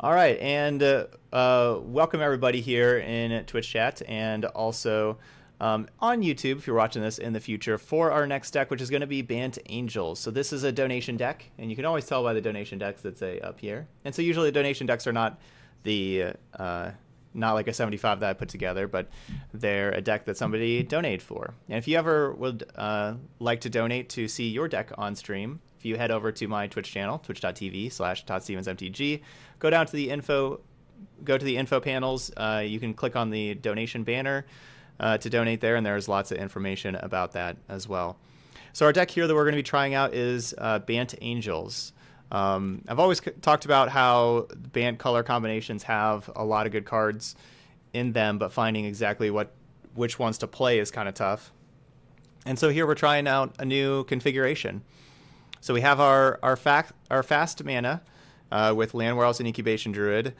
All right, and uh, uh, welcome everybody here in Twitch chat and also um, on YouTube if you're watching this in the future for our next deck, which is going to be Bant Angels. So this is a donation deck, and you can always tell by the donation decks that say up here. And so usually donation decks are not the uh, not like a 75 that I put together, but they're a deck that somebody donated for. And if you ever would uh, like to donate to see your deck on stream, if you head over to my Twitch channel, twitch.tv slash toddstevensmtg, go down to the info, go to the info panels. Uh, you can click on the donation banner uh, to donate there, and there's lots of information about that as well. So our deck here that we're going to be trying out is uh, Bant Angels. Um, I've always c- talked about how Bant color combinations have a lot of good cards in them, but finding exactly what which ones to play is kind of tough. And so here we're trying out a new configuration. So we have our our, our fast mana uh, with Llanowar Elves and Incubation Druid,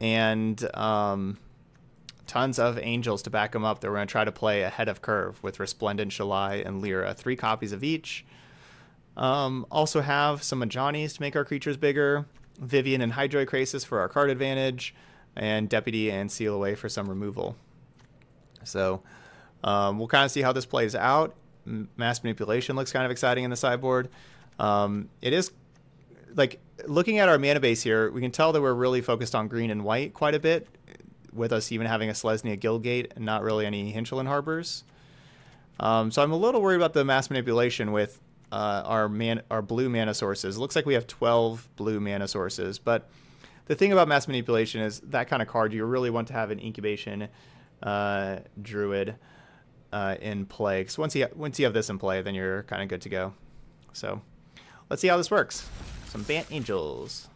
and um, tons of angels to back them up that we're going to try to play ahead of curve with Resplendent Shalai and Lyra. Three copies of each. Um, also have some Majanis to make our creatures bigger, Vivien and Hydroid Krasis for our card advantage, and Deputy and Seal Away for some removal. So um, we'll kind of see how this plays out. Mass Manipulation looks kind of exciting in the sideboard. Um, it is like looking at our mana base here, we can tell that we're really focused on green and white quite a bit, with us even having a Selesnya Guildgate and not really any Hinterland Harbors. Um, so I'm a little worried about the mass manipulation with uh, our man our blue mana sources. It looks like we have 12 blue mana sources, but the thing about mass manipulation is that kind of card you really want to have an incubation uh, druid uh, in play. Because once you once you have this in play, then you're kind of good to go. So let's see how this works. Some Bant Angels.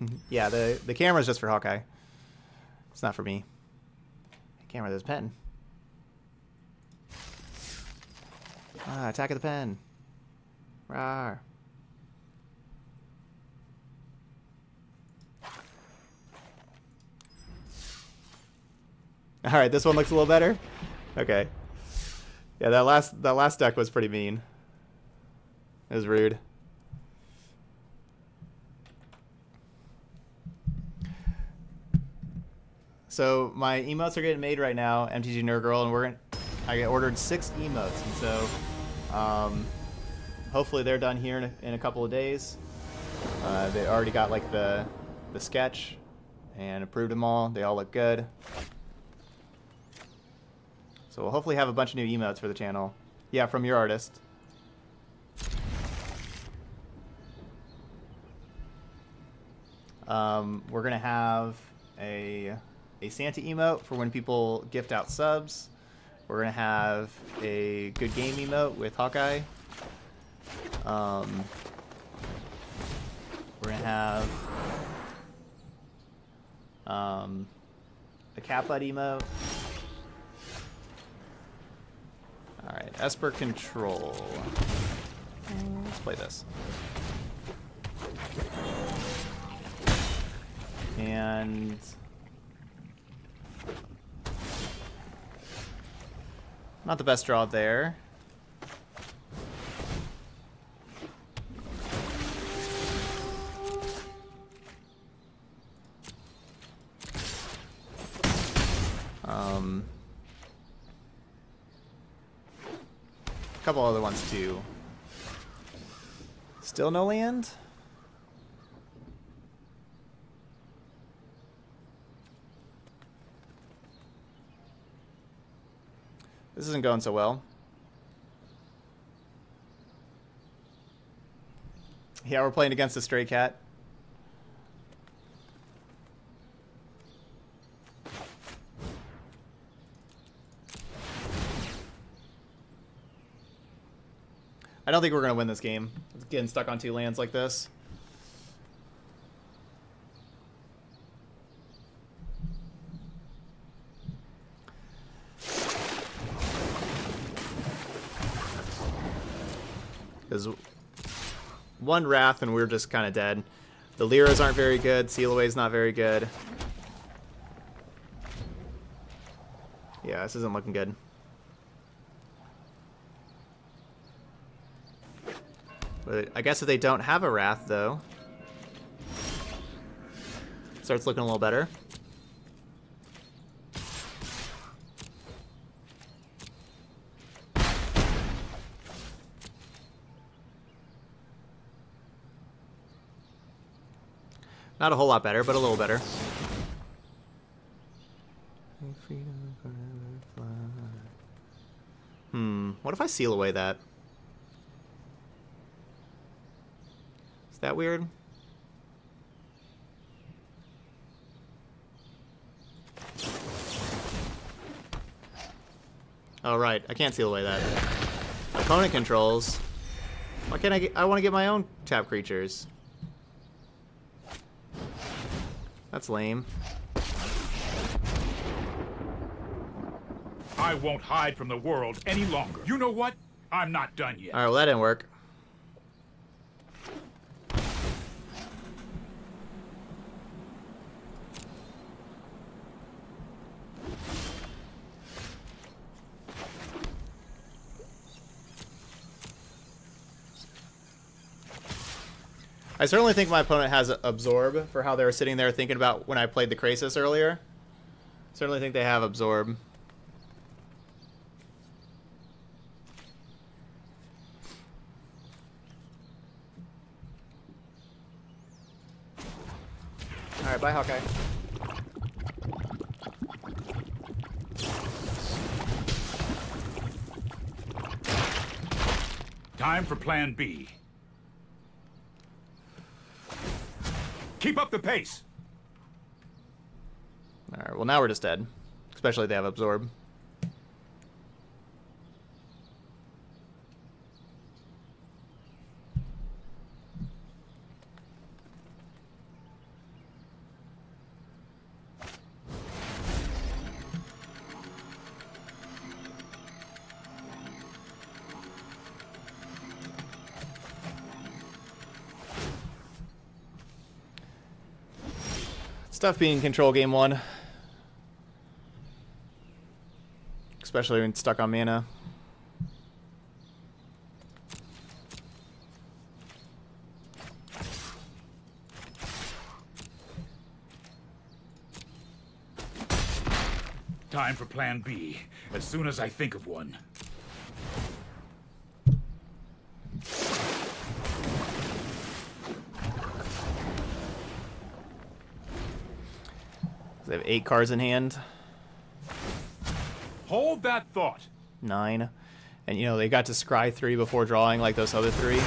yeah, the the camera's just for HawkTie. It's not for me. Camera, there's pen. Ah, attack of the pen. Rawr. All right, this one looks a little better. Okay. Yeah, that last that last deck was pretty mean. It was rude. So my emotes are getting made right now, MTG Nerd Girl, and we're gonna, I ordered six emotes, and so um, hopefully they're done here in a, in a couple of days. Uh, they already got like the the sketch and approved them all. They all look good. So we'll hopefully have a bunch of new emotes for the channel. Yeah, from your artist. Um, we're gonna have a a Santa emote for when people gift out subs. We're gonna have a good game emote with HawkTie. Um, we're gonna have um, a Catbud emote. All right, Esper Control. Let's play this. And Not the best draw there. Um, a couple other ones too. Still no land? Isn't going so well. Yeah, we're playing against a stray cat. I don't think we're going to win this game. It's Getting stuck on two lands like this. Because one Wrath and we're just kind of dead. The Lyras aren't very good. Seal Away's not very good. Yeah, this isn't looking good. But I guess if they don't have a Wrath, though, starts looking a little better. Not a whole lot better, but a little better. Hmm, what if I seal away that? Is that weird? Oh, right. I can't seal away that. Opponent controls. Why can't I get... I want to get my own tap creatures. That's lame. I won't hide from the world any longer. You know what? I'm not done yet. Alright, well that didn't work. I certainly think my opponent has Absorb for how they were sitting there thinking about when I played the Krasis earlier. Certainly think they have Absorb. Alright, bye HawkTie. Time for plan B. Keep up the pace. Alright, well now we're just dead. Especially if they have Absorb. Being control game one. Especially when stuck on mana. Time for plan B, as soon as I think of one. Eight cards in hand. Hold that thought. Nine. And, you know, they got to scry three before drawing like those other three.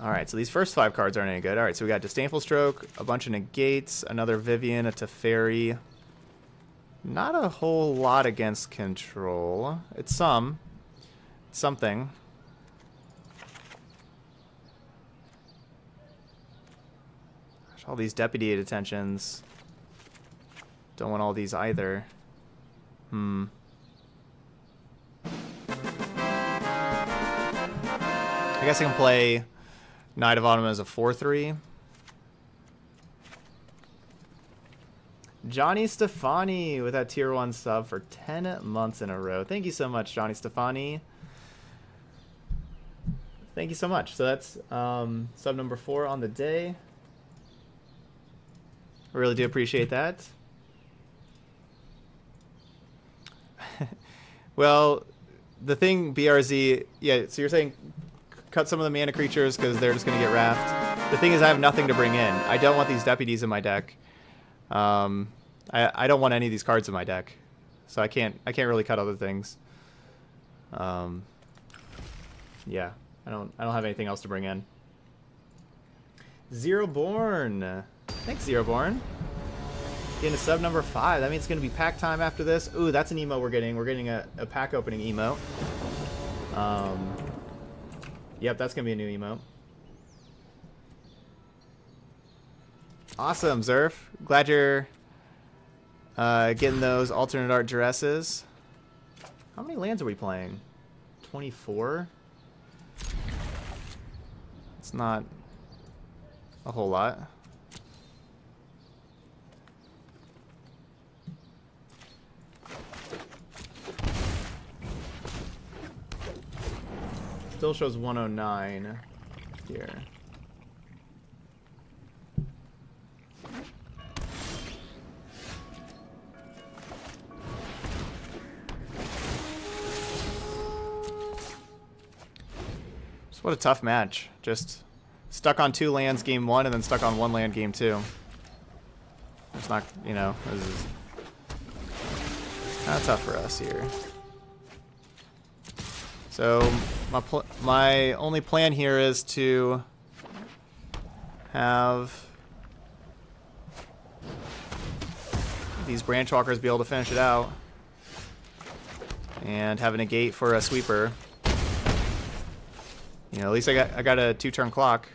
Alright, so these first five cards aren't any good. Alright, so we got Disdainful Stroke, a bunch of Negates, another Vivien, a Teferi, not a whole lot against control. It's some. It's something. Gosh, all these deputy detentions. Don't want all these either. Hmm. I guess I can play Knight of Autumn as a 4-3. Johnny Stefani with that tier 1 sub for 10 months in a row. Thank you so much, Johnny Stefani. Thank you so much. So that's um, sub number 4 on the day. I really do appreciate that. well, the thing, BRZ, yeah, so you're saying cut some of the mana creatures because they're just going to get raft. The thing is I have nothing to bring in. I don't want these deputies in my deck. Um, I, I don't want any of these cards in my deck, so I can't I can't really cut other things. Um, yeah, I don't I don't have anything else to bring in. Zero Born, thanks Zero Born. Getting a sub number five. That means it's gonna be pack time after this. Ooh, that's an emo we're getting. We're getting a, a pack opening emo. Um, yep, that's gonna be a new emo. Awesome, Zerf. Glad you're uh, getting those alternate art dresses. How many lands are we playing? 24? It's not... a whole lot. Still shows 109 here. What a tough match. Just stuck on two lands game one and then stuck on one land game two. It's not, you know, this is of tough for us here. So my my only plan here is to have these branch walkers be able to finish it out and have a negate for a sweeper. You know, at least I got I got a two turn clock.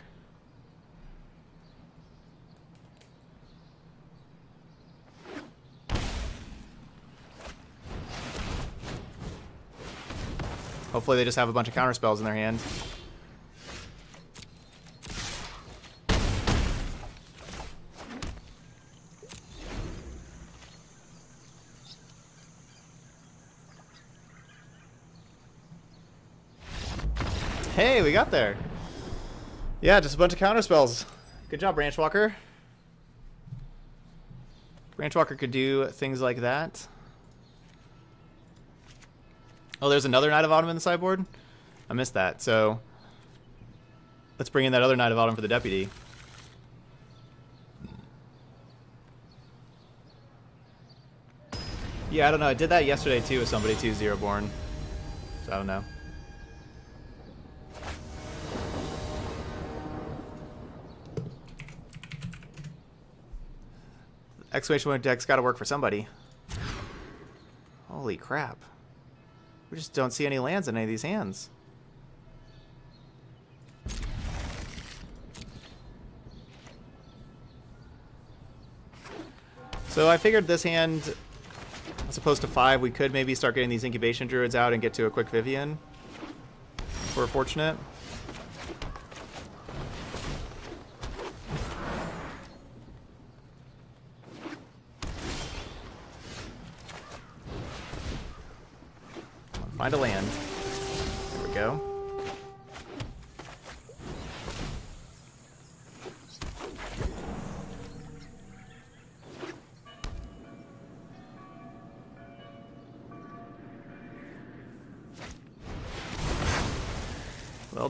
Hopefully they just have a bunch of counter spells in their hand. We got there. Yeah, just a bunch of counter spells. Good job, Branchwalker. Branchwalker could do things like that. Oh, there's another Knight of Autumn in the sideboard? I missed that, so... Let's bring in that other Knight of Autumn for the Deputy. Yeah, I don't know. I did that yesterday, too, with somebody, too, Zero Born. So I don't know. Exclamation point deck's gotta work for somebody. Holy crap. We just don't see any lands in any of these hands. So I figured this hand, as opposed to five, we could maybe start getting these incubation druids out and get to a quick Vivien. If we're fortunate.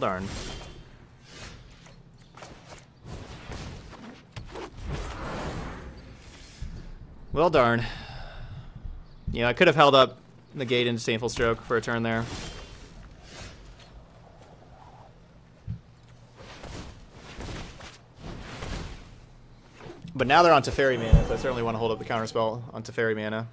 Darn. Well darn. Yeah, I could have held up negate into Disdainful Stroke for a turn there. But now they're on Teferi mana, so I certainly want to hold up the counterspell on Teferi mana.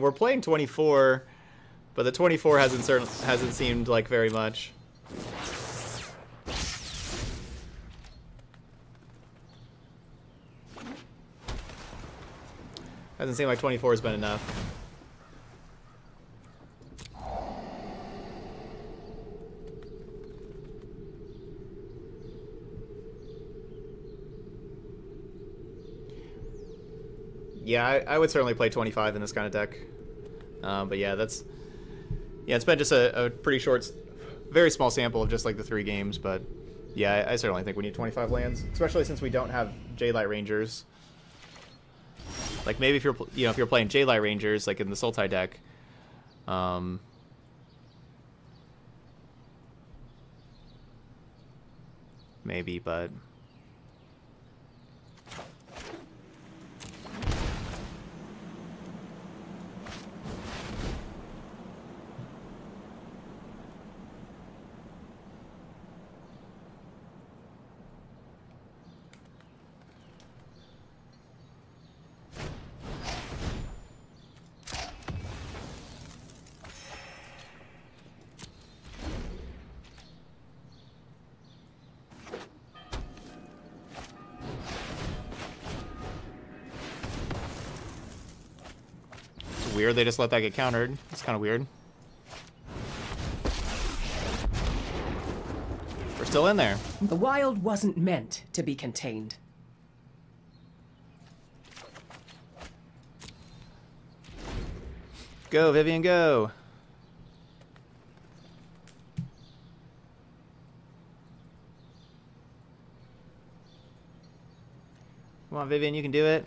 We're playing 24, but the 24 hasn't hasn't seemed like very much. Doesn't seem like 24 has been enough. Yeah, I, I, would certainly play 25 in this kind of deck. Um, but yeah, that's... Yeah, it's been just a, a, pretty short, very small sample of just like the three games, but yeah, I, I certainly think we need 25 lands, especially since we don't have Jadelight Rangers. Like maybe if you're you know if you're playing Jadelight Rangers like in the Sultai deck, um, maybe, but or they just let that get countered. It's kind of weird. We're still in there. The wild wasn't meant to be contained. Go, Vivien, go. Come on, Vivien, you can do it.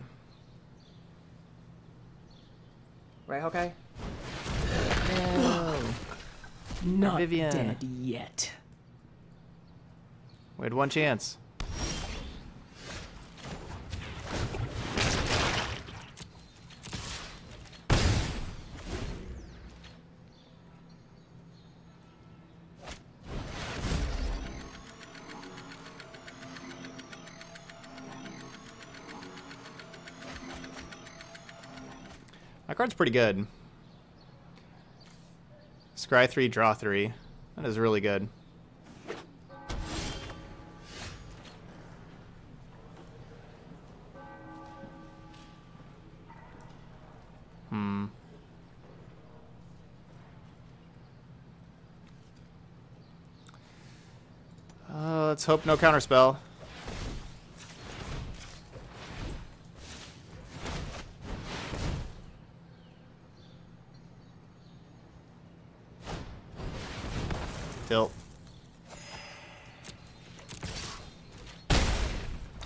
Right, okay? No. Not Vivien. dead yet. We had one chance. My card's pretty good. Scry 3, draw 3. That is really good. Hmm. Uh, let's hope no counterspell.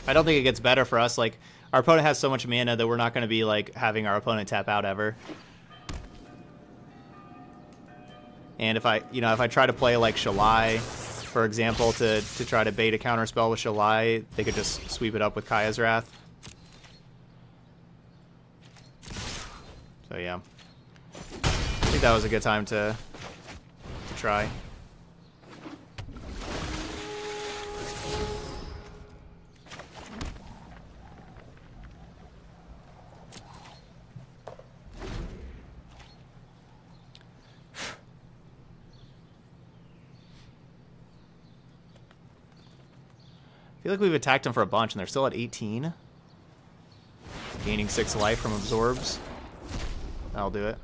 I don't think it gets better for us. Like, our opponent has so much mana that we're not going to be, like, having our opponent tap out ever. And if I, you know, if I try to play, like, Shalai, for example, to, to try to bait a counterspell with Shalai, they could just sweep it up with Kaya's Wrath. So, yeah. I think that was a good time to, to try. Like we've attacked them for a bunch, and they're still at 18. Gaining 6 life from absorbs. That'll do it.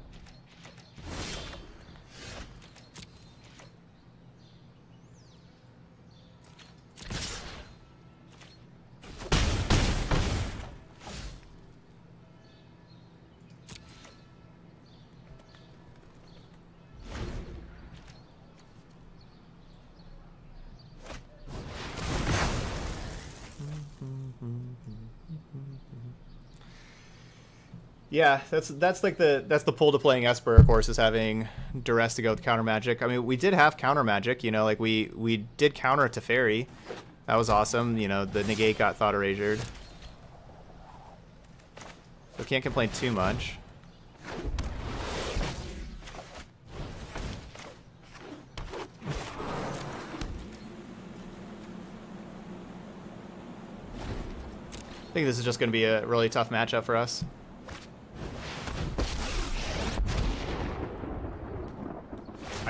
Yeah, that's that's like the that's the pull to playing Esper, of course, is having duress to go with counter magic. I mean, we did have counter magic, you know, like we we did counter Teferi. That was awesome. You know, the negate got thought erasered. So can't complain too much. I think this is just going to be a really tough matchup for us.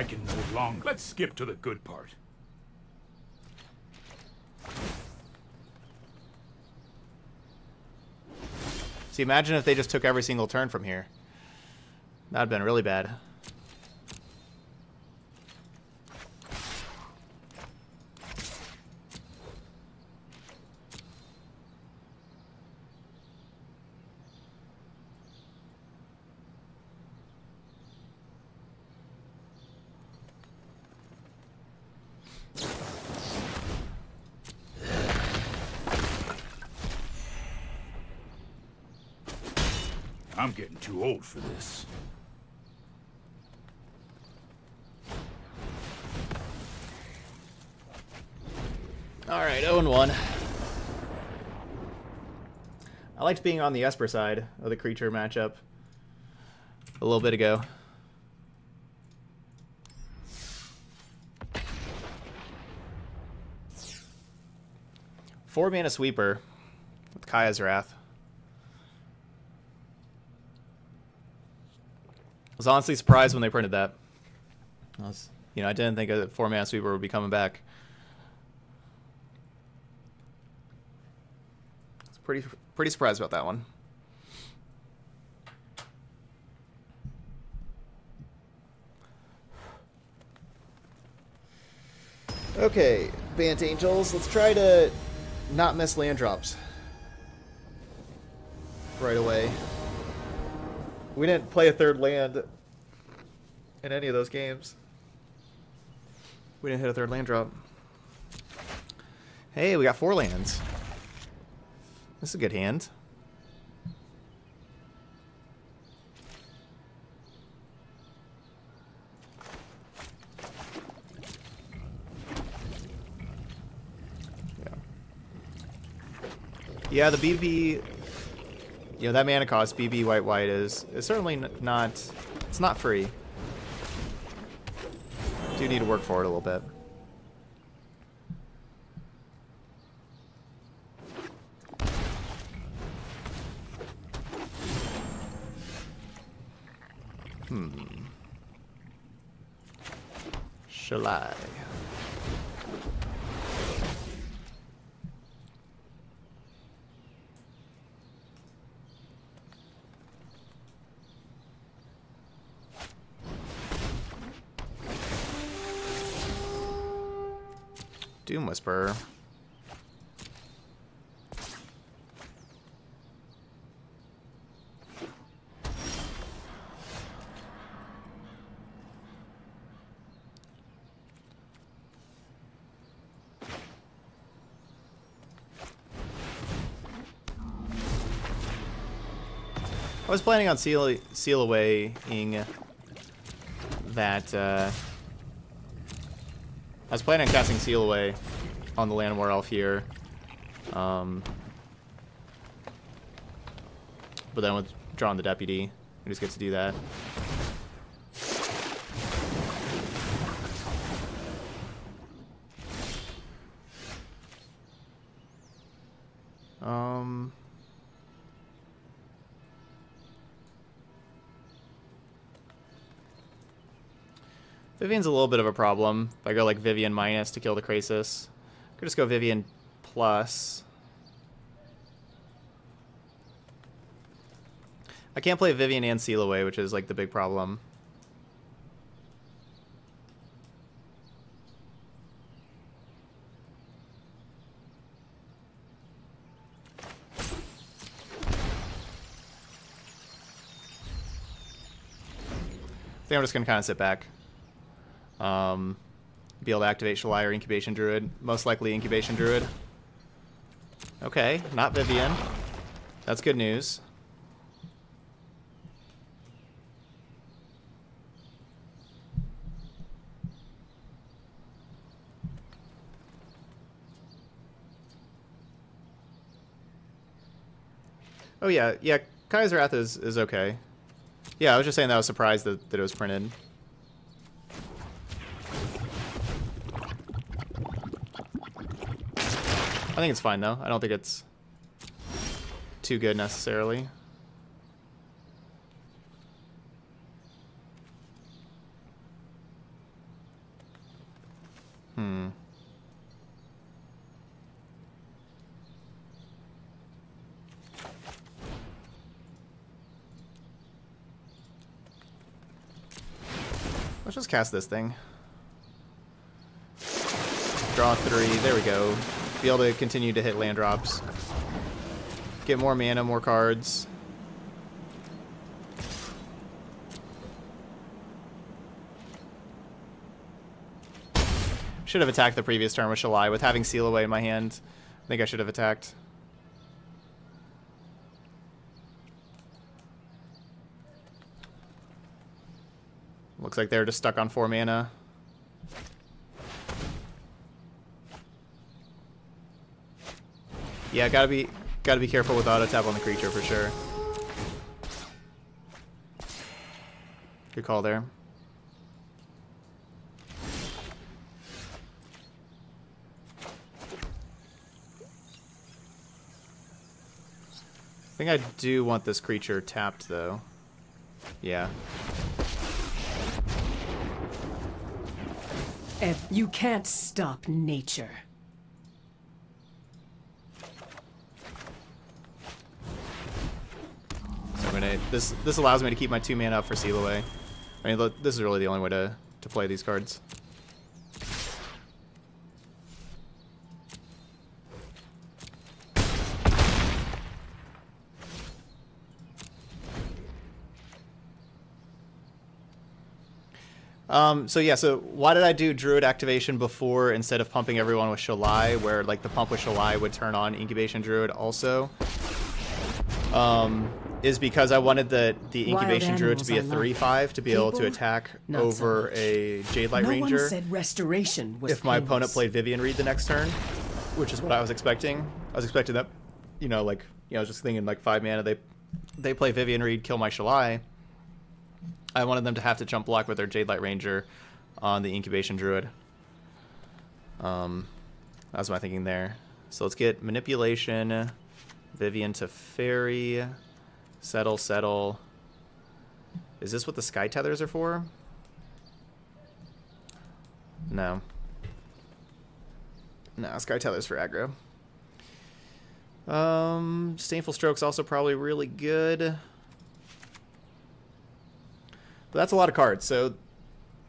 I can no longer. Let's skip to the good part. See, imagine if they just took every single turn from here. That'd been really bad. I'm getting too old for this. All right, 0 and 1. I liked being on the Esper side of the creature matchup a little bit ago. Four mana sweeper with Kaya's Wrath. Was honestly surprised when they printed that. I was, you know, I didn't think a four mana sweeper would be coming back. It's pretty pretty surprised about that one. Okay, Bant Angels. Let's try to not miss land drops right away. We didn't play a third land in any of those games. We didn't hit a third land drop. Hey, we got four lands. This is a good hand. Yeah, Yeah the BB, you know, that mana cost, BB white white is, is certainly not, it's not free. Do need to work for it a little bit. Hmm. Shall I? Whisperer. I was planning on seal seal awaying that uh, I was planning on casting Seal Away on the Llanowar Elf here. Um, but then with drawing the Deputy, we just get to do that. Um... Vivien's a little bit of a problem. If I go like Vivien minus to kill the Krasis. Could just go Vivien plus. I can't play Vivien and Seal Away, which is like the big problem. I think I'm just going to kind of sit back. Um, be able to activate Shalai or Incubation Druid. Most likely Incubation Druid. Okay, not Vivien. That's good news. Oh yeah, yeah, Kaya's Wrath is, is okay. Yeah, I was just saying that I was surprised that, that it was printed. I think it's fine though. I don't think it's too good necessarily. Hmm. Let's just cast this thing. Draw three. There we go be able to continue to hit land drops. Get more mana, more cards. Should have attacked the previous turn with Shalai. With having Seal Away in my hand, I think I should have attacked. Looks like they're just stuck on 4 mana. Yeah, gotta be gotta be careful with auto tap on the creature for sure. Good call there. I think I do want this creature tapped though. Yeah. If you can't stop nature. This this allows me to keep my two man up for seal away. I mean, look, this is really the only way to to play these cards. Um, so yeah, so why did I do Druid activation before instead of pumping everyone with Shalai, where like the pump with Shalai would turn on Incubation Druid also? Um, is because I wanted the the Incubation Druid to be a three five to be able to attack not over much. a Jade Light no Ranger. one said restoration was if my opponent played Vivien Reid the next turn, which is what I was expecting. I was expecting that, you know, like you know, I was just thinking like five mana they they play Vivien Reid, kill my Shalai. I wanted them to have to jump block with their Jadelight Ranger on the Incubation Druid. Um, that was my thinking there. So let's get manipulation, Vivien to Fairy, settle, settle. Is this what the Sky Tethers are for? No. No, Sky Tether's for aggro. Um, Stainful Stroke's also probably really good. But that's a lot of cards, so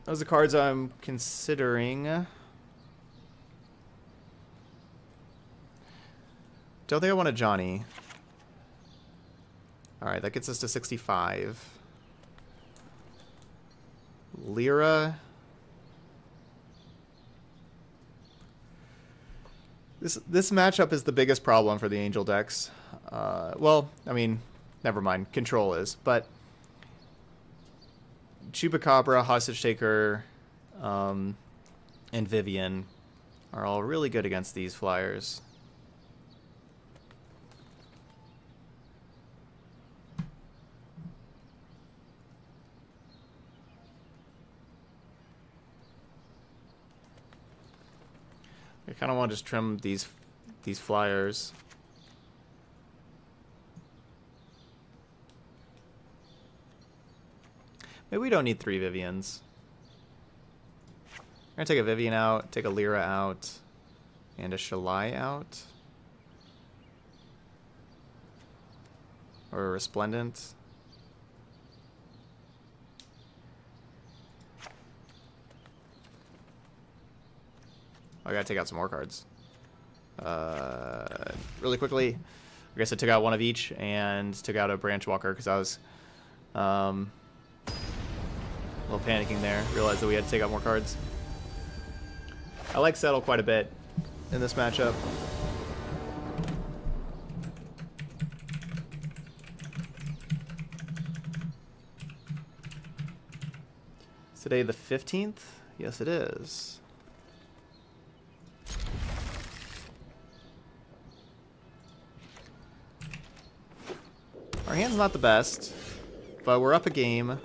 those are cards I'm considering. Don't think I want a Johnny. Alright, that gets us to 65. Lyra. This this matchup is the biggest problem for the Angel decks. Uh, well, I mean, never mind. Control is, but Chupacabra, Hostage Taker, um, and Vivien are all really good against these flyers. I kind of want to just trim these these flyers. Maybe we don't need three Vivians. We're gonna take a Vivien out, take a Lyra out, and a Shalai out. Or a Resplendent. I gotta take out some more cards. Uh, really quickly, I guess I took out one of each and took out a Branch Walker because I was um, a little panicking there. Realized that we had to take out more cards. I like Settle quite a bit in this matchup. Today the 15th? Yes, it is. Our hand's not the best, but we're up a game.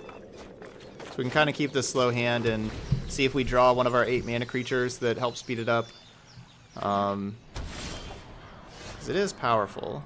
So we can kind of keep this slow hand and see if we draw one of our eight mana creatures that helps speed it up. Um, it is powerful.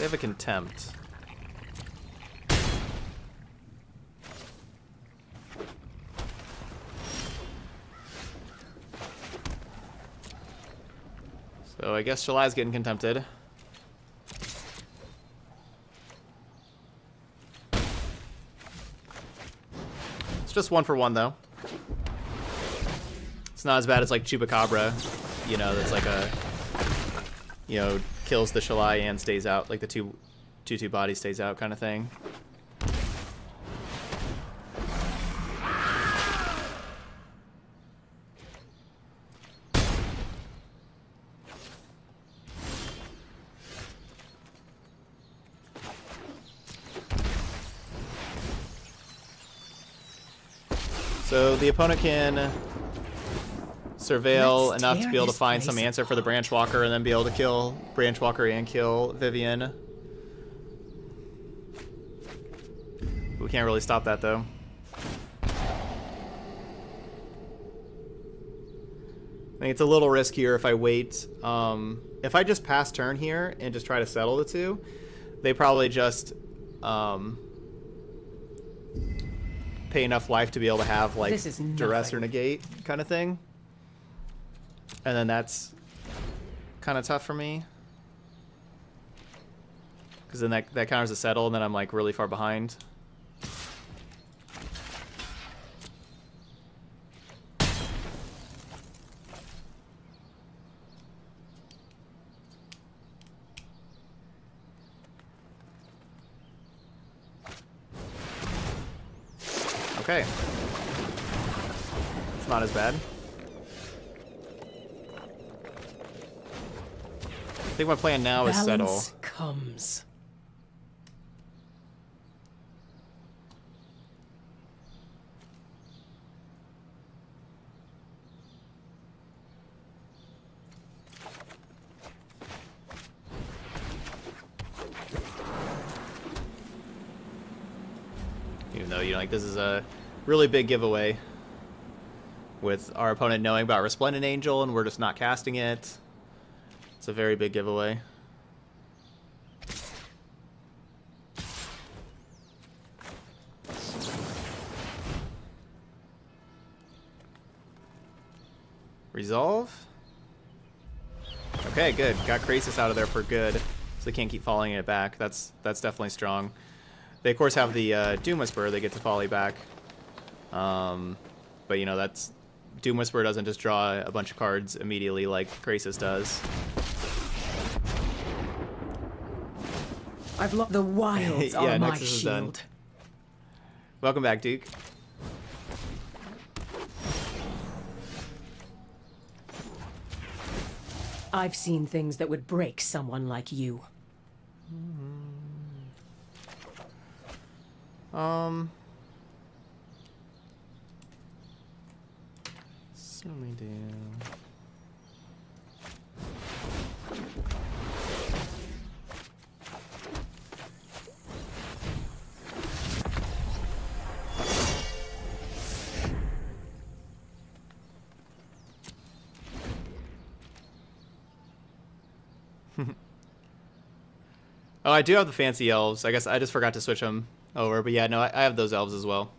They have a contempt. So I guess Shalai's getting contempted. It's just one for one though. It's not as bad as like Chupacabra, you know, that's like a, you know, kills the Shalai and stays out, like the two, two two body stays out kind of thing. So the opponent can surveil Let's enough to be able to find some answer for the Branch Walker and then be able to kill Branch Walker and kill Vivien. We can't really stop that though. I think it's a little riskier if I wait. Um, if I just pass turn here and just try to settle the two, they probably just um, pay enough life to be able to have like duress or negate kind of thing. And then that's kind of tough for me. Because then that, that counters a settle, and then I'm like really far behind. Okay. It's not as bad. Think my plan now is settle. Balance comes. Even though, you know, like this is a really big giveaway. With our opponent knowing about Resplendent Angel and we're just not casting it. It's a very big giveaway. Resolve? Okay, good. Got Krasis out of there for good. So they can't keep following it back. That's that's definitely strong. They of course have the uh, Doom Whisperer they get to volley back. Um, but you know that's Doom Whisperer doesn't just draw a bunch of cards immediately like Krasis does. I've lost the wilds Yeah, are my Nexus is done. shield. Welcome back, Duke. I've seen things that would break someone like you. Um. Certainly do. Oh, I do have the fancy elves. I guess I just forgot to switch them over. But yeah, no, I, I have those elves as well.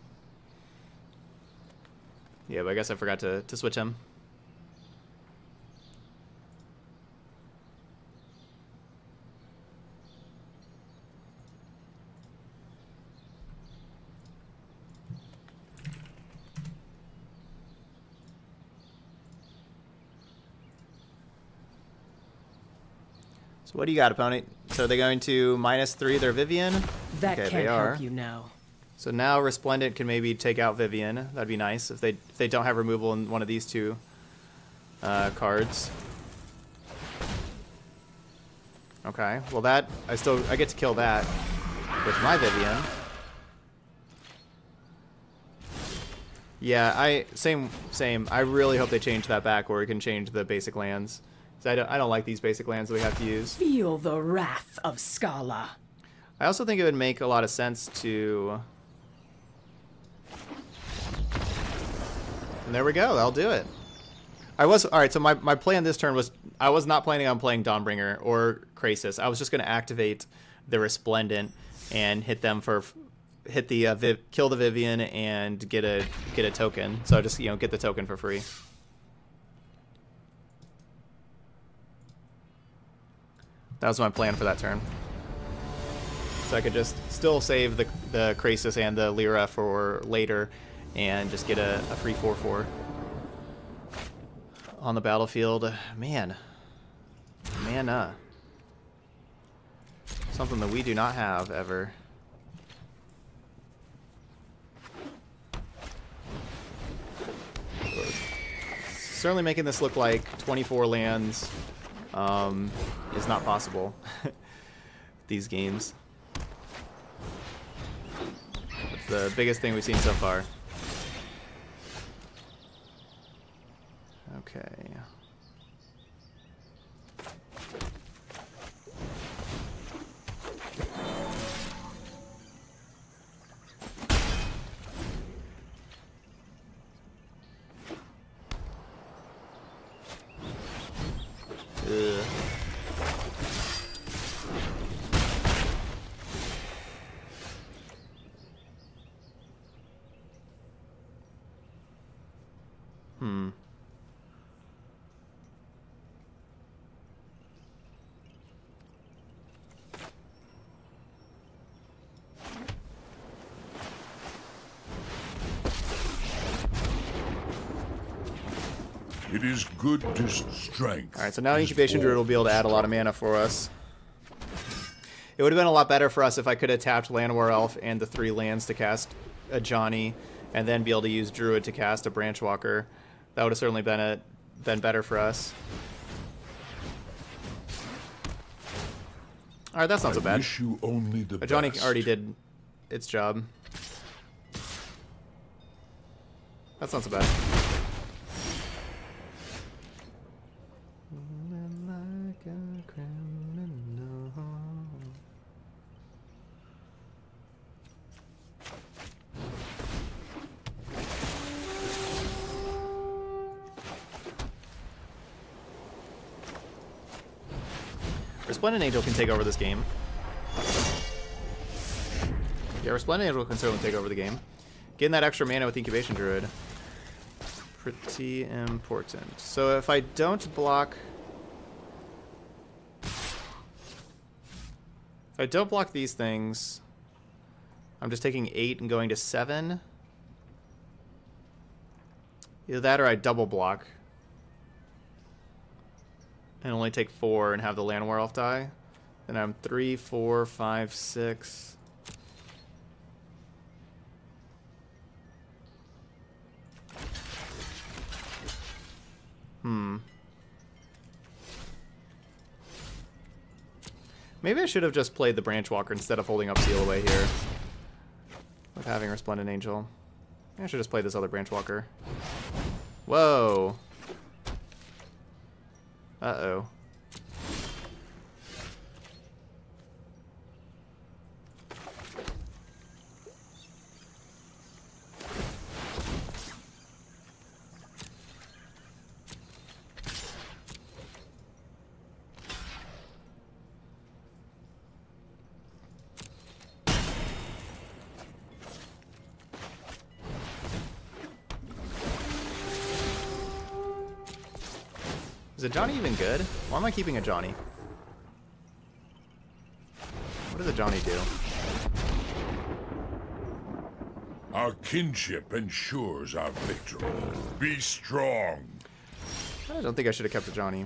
Yeah, but I guess I forgot to, to switch them. So what do you got, opponent? So they're going to minus three their Vivien. That okay, can't they are. help you now. So now Resplendent can maybe take out Vivien. That'd be nice if they if they don't have removal in one of these two uh, cards. Okay, well that I still I get to kill that with my Vivien. Yeah, I same same. I really hope they change that back, or we can change the basic lands. 'Cause I don't I don't like these basic lands that we have to use. Feel the wrath of Scala. I also think it would make a lot of sense to. And there we go. I'll do it. I was all right. So my, my plan this turn was I was not planning on playing Dawnbringer or Krasis. I was just going to activate the Resplendent and hit them for hit the uh, Viv, kill the Vivien and get a get a token. So I just you know get the token for free. That was my plan for that turn. So I could just still save the, the Krasis and the Lyra for later and just get a, a free 4-4 on the battlefield. Man. Mana. Uh. Something that we do not have ever. Certainly making this look like 24 lands um, is not possible. These games. It's the biggest thing we've seen so far. Okay. It is good to strength. All right, so now Incubation Druid will be able to add a lot of mana for us. It would have been a lot better for us if I could have tapped Llanowar Elf and the three lands to cast Ajani, and then be able to use Druid to cast a Branchwalker. That would have certainly been a, been better for us. All right, that's not so bad. wish you only the A Johnny best. already did its job. That's not so bad. Resplendent Angel can take over this game. Yeah, Resplendent Angel can certainly take over the game. Getting that extra mana with Incubation Druid. Pretty important. So if I don't block... If I don't block these things, I'm just taking 8 and going to 7. Either that or I double block. And only take 4 and have the Llanowar Elf die. Then I'm three, four, five, six. Hmm. Maybe I should have just played the Branch Walker instead of holding up Seal Away here. With having Resplendent Angel. I should just play this other Branch Walker. Whoa. Uh-oh. Johnny even good? Why am I keeping Ajani? What does Ajani do? Our kinship ensures our victory. Be strong. I don't think I should have kept Ajani.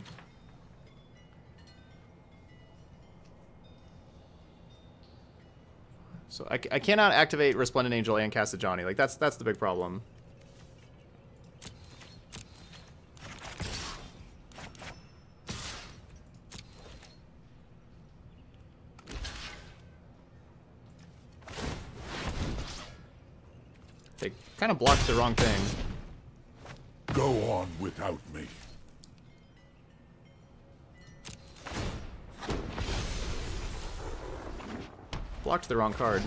So I cannot activate Resplendent Angel and cast Ajani. Like that's that's the big problem. They kind of blocked the wrong thing. Go on without me. Blocked the wrong card.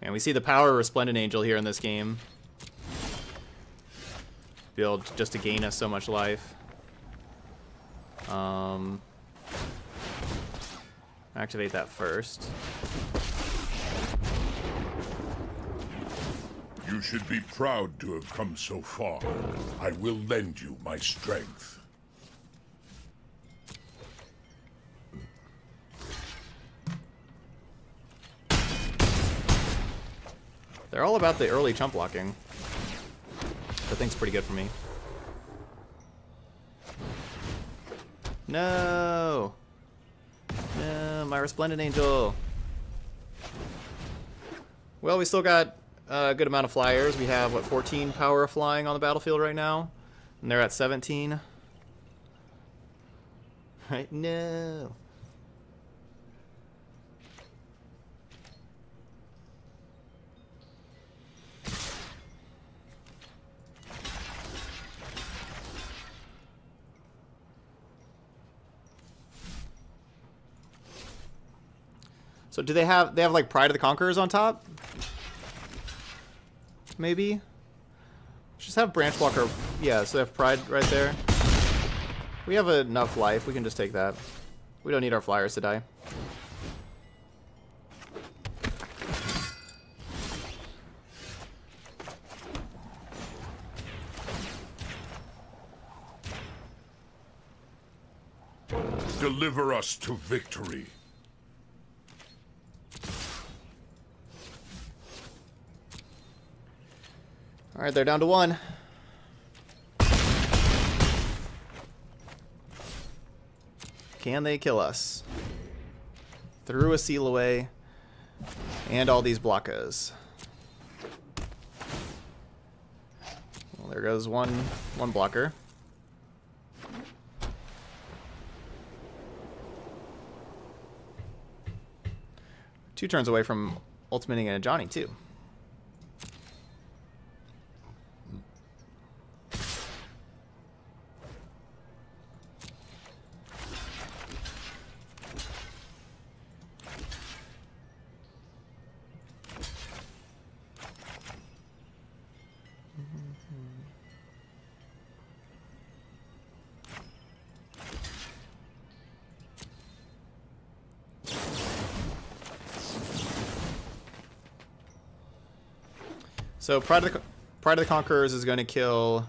And we see the power of Resplendent Angel here in this game. Build just to gain us so much life. Um, activate that first. You should be proud to have come so far. I will lend you my strength. They're all about the early chump blocking. That thing's pretty good for me. No! No, my Resplendent Angel! Well, we still got a good amount of flyers. We have, what, 14 power of flying on the battlefield right now? And they're at 17. Right? No! So do they have they have like Pride of the Conquerors on top? Maybe. Just have Branchwalker. Yeah, so they have Pride right there. We have enough life. We can just take that. We don't need our flyers to die. Deliver us to victory. Alright, they're down to one. Can they kill us? Through a seal away. And all these blockers. Well, there goes one one blocker. Two turns away from ultimating Ajani too. So Pride of the Pride of the Conquerors is going to kill.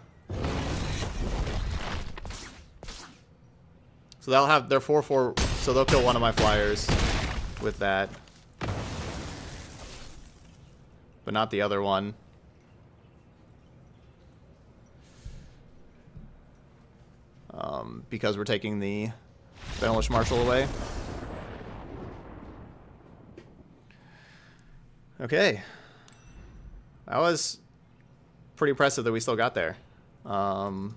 So they'll have their four four. So they'll kill one of my flyers with that, but not the other one. Um, because we're taking the Benalish Marshal away. Okay. That was pretty impressive that we still got there. Um,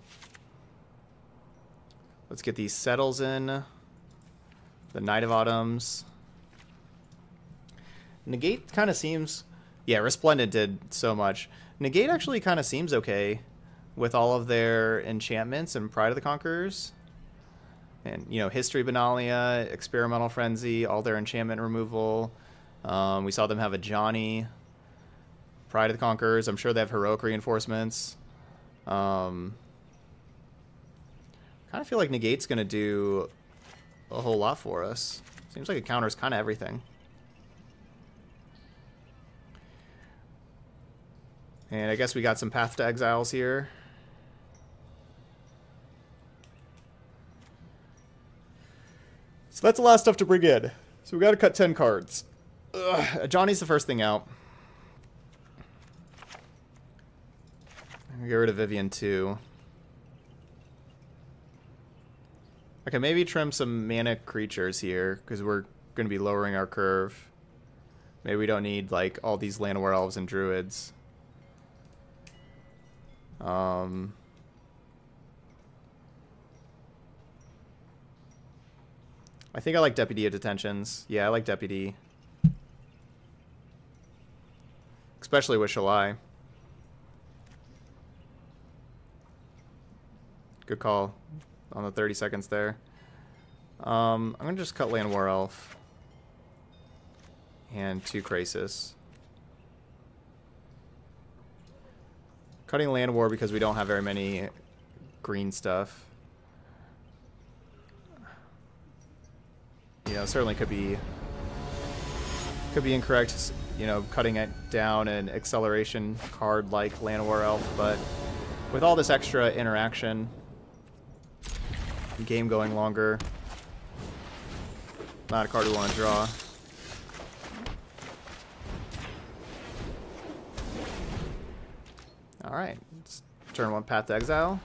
let's get these settles in. The Knight of Autumns. Negate kind of seems... Yeah, Resplendent did so much. Negate actually kind of seems okay with all of their enchantments and Pride of the Conquerors. And, you know, History Benalia, Experimental Frenzy, all their enchantment removal. Um, we saw them have Ajani. Pride of the Conquerors. I'm sure they have heroic reinforcements. Um, kind of feel like Negate's going to do a whole lot for us. Seems like it counters kind of everything. And I guess we got some Path to Exiles here. So that's a lot of stuff to bring in. So we got to cut 10 cards. Ugh, Johnny's the first thing out. Get rid of Vivien too. Okay, maybe trim some mana creatures here, because we're going to be lowering our curve. Maybe we don't need, like, all these Llanowar Elves and Druids. Um... I think I like Deputy of Detentions. Yeah, I like Deputy. Especially with Shalai. Good call on the 30 seconds there. Um, I'm going to just cut Llanowar Elf. And two Krasis. Cutting Llanowar because we don't have very many green stuff. You know, certainly could be could be incorrect, you know, cutting it down an acceleration card like Llanowar Elf, but with all this extra interaction, game going longer. Not a card we want to draw. Alright, turn one Path to Exile.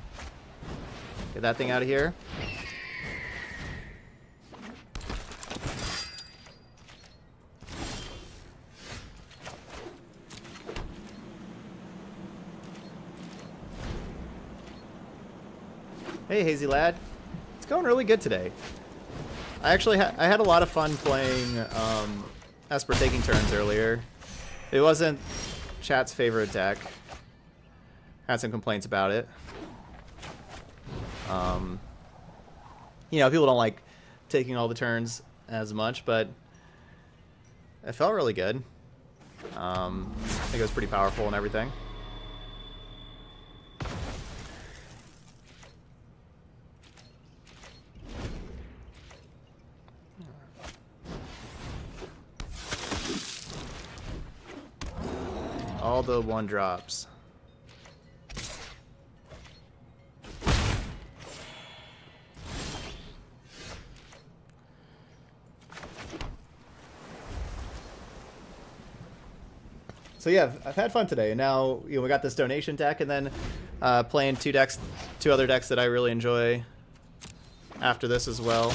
Get that thing out of here. Hey, Hazy Lad going really good today. I actually ha I had a lot of fun playing um, Esper Taking Turns earlier. It wasn't chat's favorite deck. Had some complaints about it. Um, you know, people don't like taking all the turns as much, but it felt really good. Um, I think it was pretty powerful and everything. all the one drops. so yeah, I've, had fun today, and now you know we got this donation deck, and then uh, playing two decks, two other decks that I really enjoy after this as well.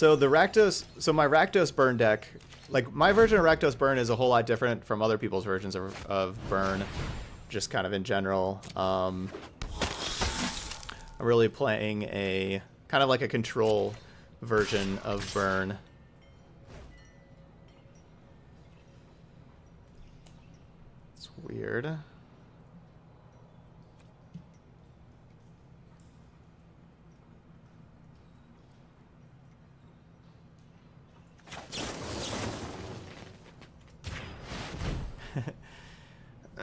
So the Rakdos, so my Rakdos burn deck, like my version of Rakdos burn is a whole lot different from other people's versions of, of burn, just kind of in general. Um, I'm really playing a kind of like a control version of burn. It's weird.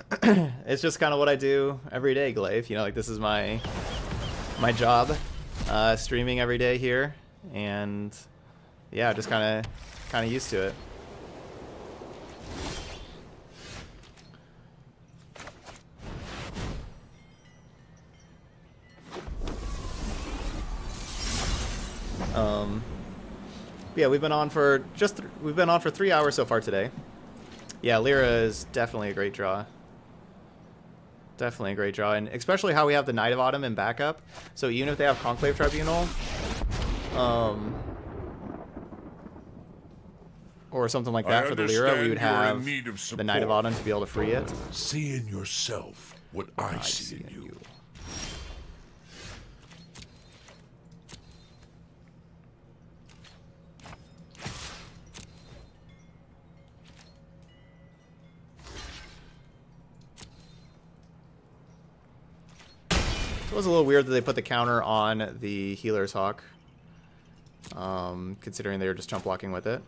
it's just kind of what I do every day, Glaive. You know, like this is my my job, uh, streaming every day here, and yeah, just kind of kind of used to it. Um, yeah, we've been on for just we've been on for three hours so far today. Yeah, Lyra is definitely a great draw. Definitely a great draw, and especially how we have the Knight of Autumn in backup. So even if they have Conclave Tribunal, um, or something like that I for the Lyra, we would have you are in need of the Knight of. Autumn to be able to free it. See in yourself what I, see in you. It was a little weird that they put the counter on the Healer's Hawk, um, considering they were just chump blocking with it.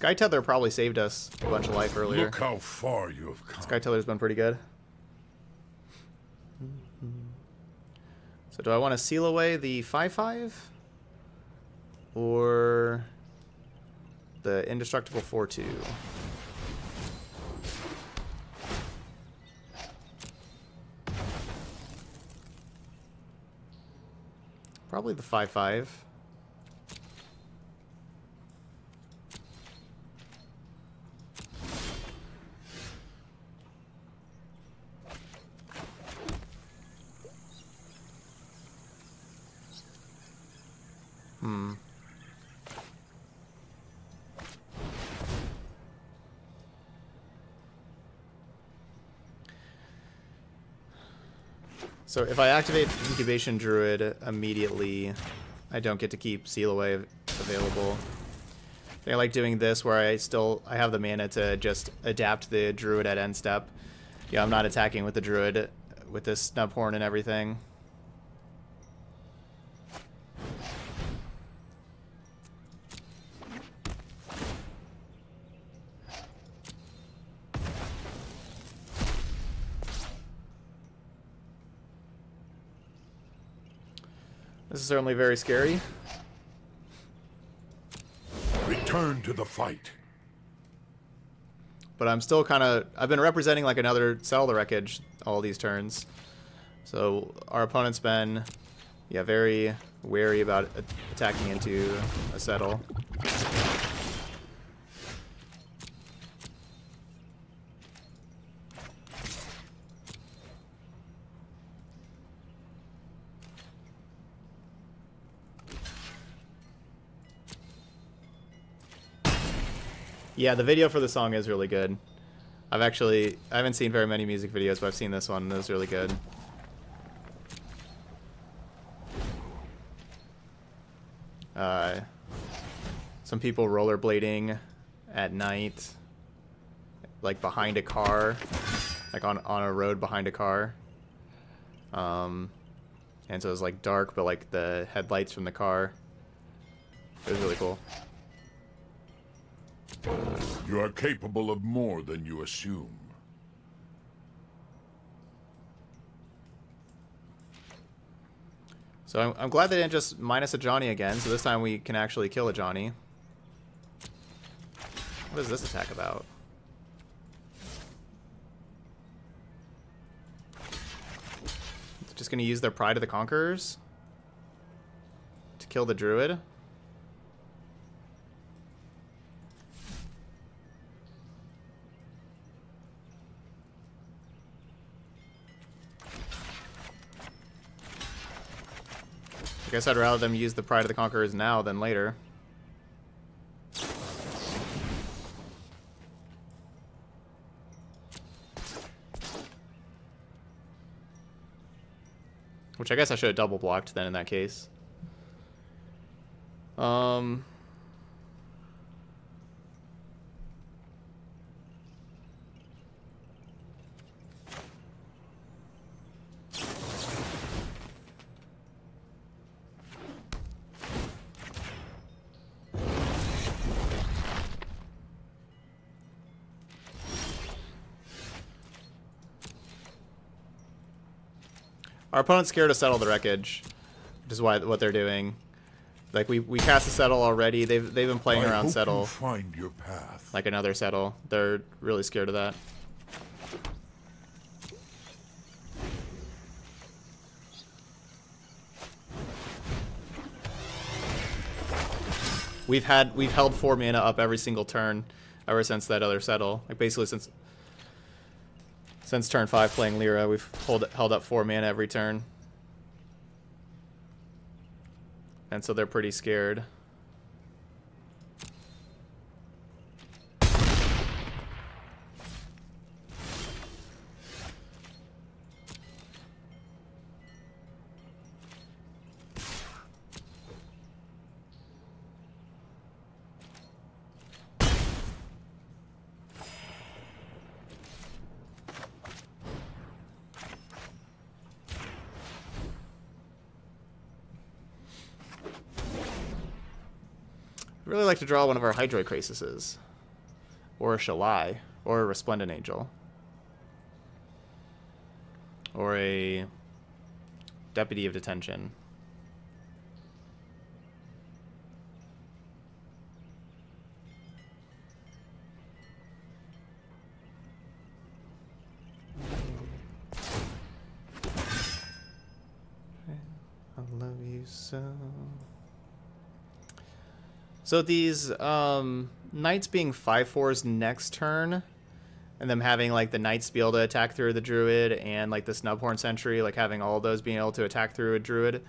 The Sky Tether probably saved us a bunch of life earlier. Look how far you have come. Sky Tether's been pretty good. So do I want to seal away the 5-5? Or the indestructible 4-2? Probably the 5-5. Hmm. So if I activate Incubation Druid immediately, I don't get to keep Seal Away available. I like doing this where I still I have the mana to just adapt the Druid at end step. Yeah, I'm not attacking with the Druid with this Snubhorn and everything. Certainly very scary. Return to the fight. But I'm still kind of... I've been representing like another Settle the Wreckage all these turns. So our opponent's been, yeah, very wary about attacking into a Settle. Yeah, the video for the song is really good. I've actually I haven't seen very many music videos, but I've seen this one. and It was really good. Uh, some people rollerblading at night, like behind a car, like on on a road behind a car. Um, and so it was like dark, but like the headlights from the car It was really cool. You are capable of more than you assume. So I'm, I'm glad they didn't just minus Ajani again, so this time we can actually kill Ajani. What is this attack about? It's just gonna use their Pride of the Conquerors? To kill the Druid? I guess I'd rather them use the Pride of the Conquerors now than later. Which I guess I should have double blocked then in that case. Um... Our opponent's scared to settle the wreckage, which is why what they're doing. Like we we cast a settle already. They've they've been playing I around settle You find your path. like another settle. They're really scared of that. We've had we've held four mana up every single turn ever since that other settle. Like basically since since turn five playing Lyra, we've hold, held up four mana every turn. And so they're pretty scared. Draw one of our Hydroid Krasises. Or a Shalai. Or a Resplendent Angel. Or a Deputy of Detention. So these um, knights being 5-4s next turn, and them having like the knights be able to attack through the druid, and like the snubhorn sentry, like having all those being able to attack through a druid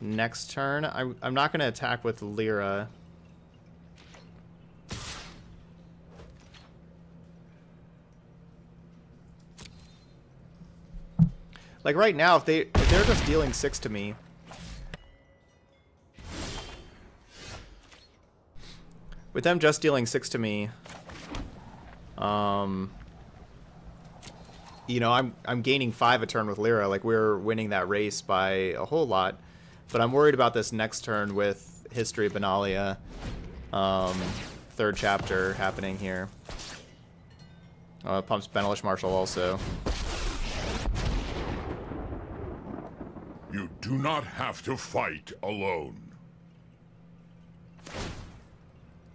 next turn. I'm, I'm not going to attack with Lyra. Like right now, if they if they're just dealing six to me, with them just dealing six to me, um, you know, I'm I'm gaining five a turn with Lyra. Like we're winning that race by a whole lot, but I'm worried about this next turn with History of Benalia, um, third chapter happening here. Uh, pumps Benalish Marshal also. You do not have to fight alone.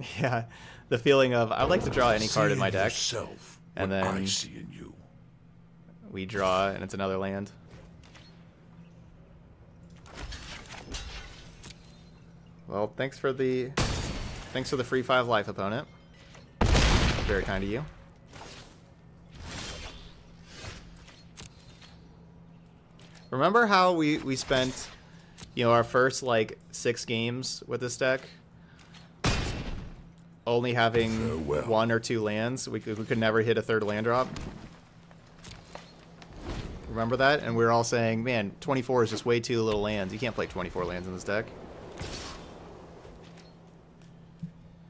Yeah, the feeling of I'd like to draw any card in my deck. And what I then- see in you. We draw, and it's another land. Well, thanks for the thanks for the free five life, opponent. Very kind of you. Remember how we we spent, you know, our first like six games with this deck, only having Farewell. one or two lands. We could, we could never hit a third land drop. Remember that? And we were all saying, man, 24 is just way too little lands. You can't play 24 lands in this deck.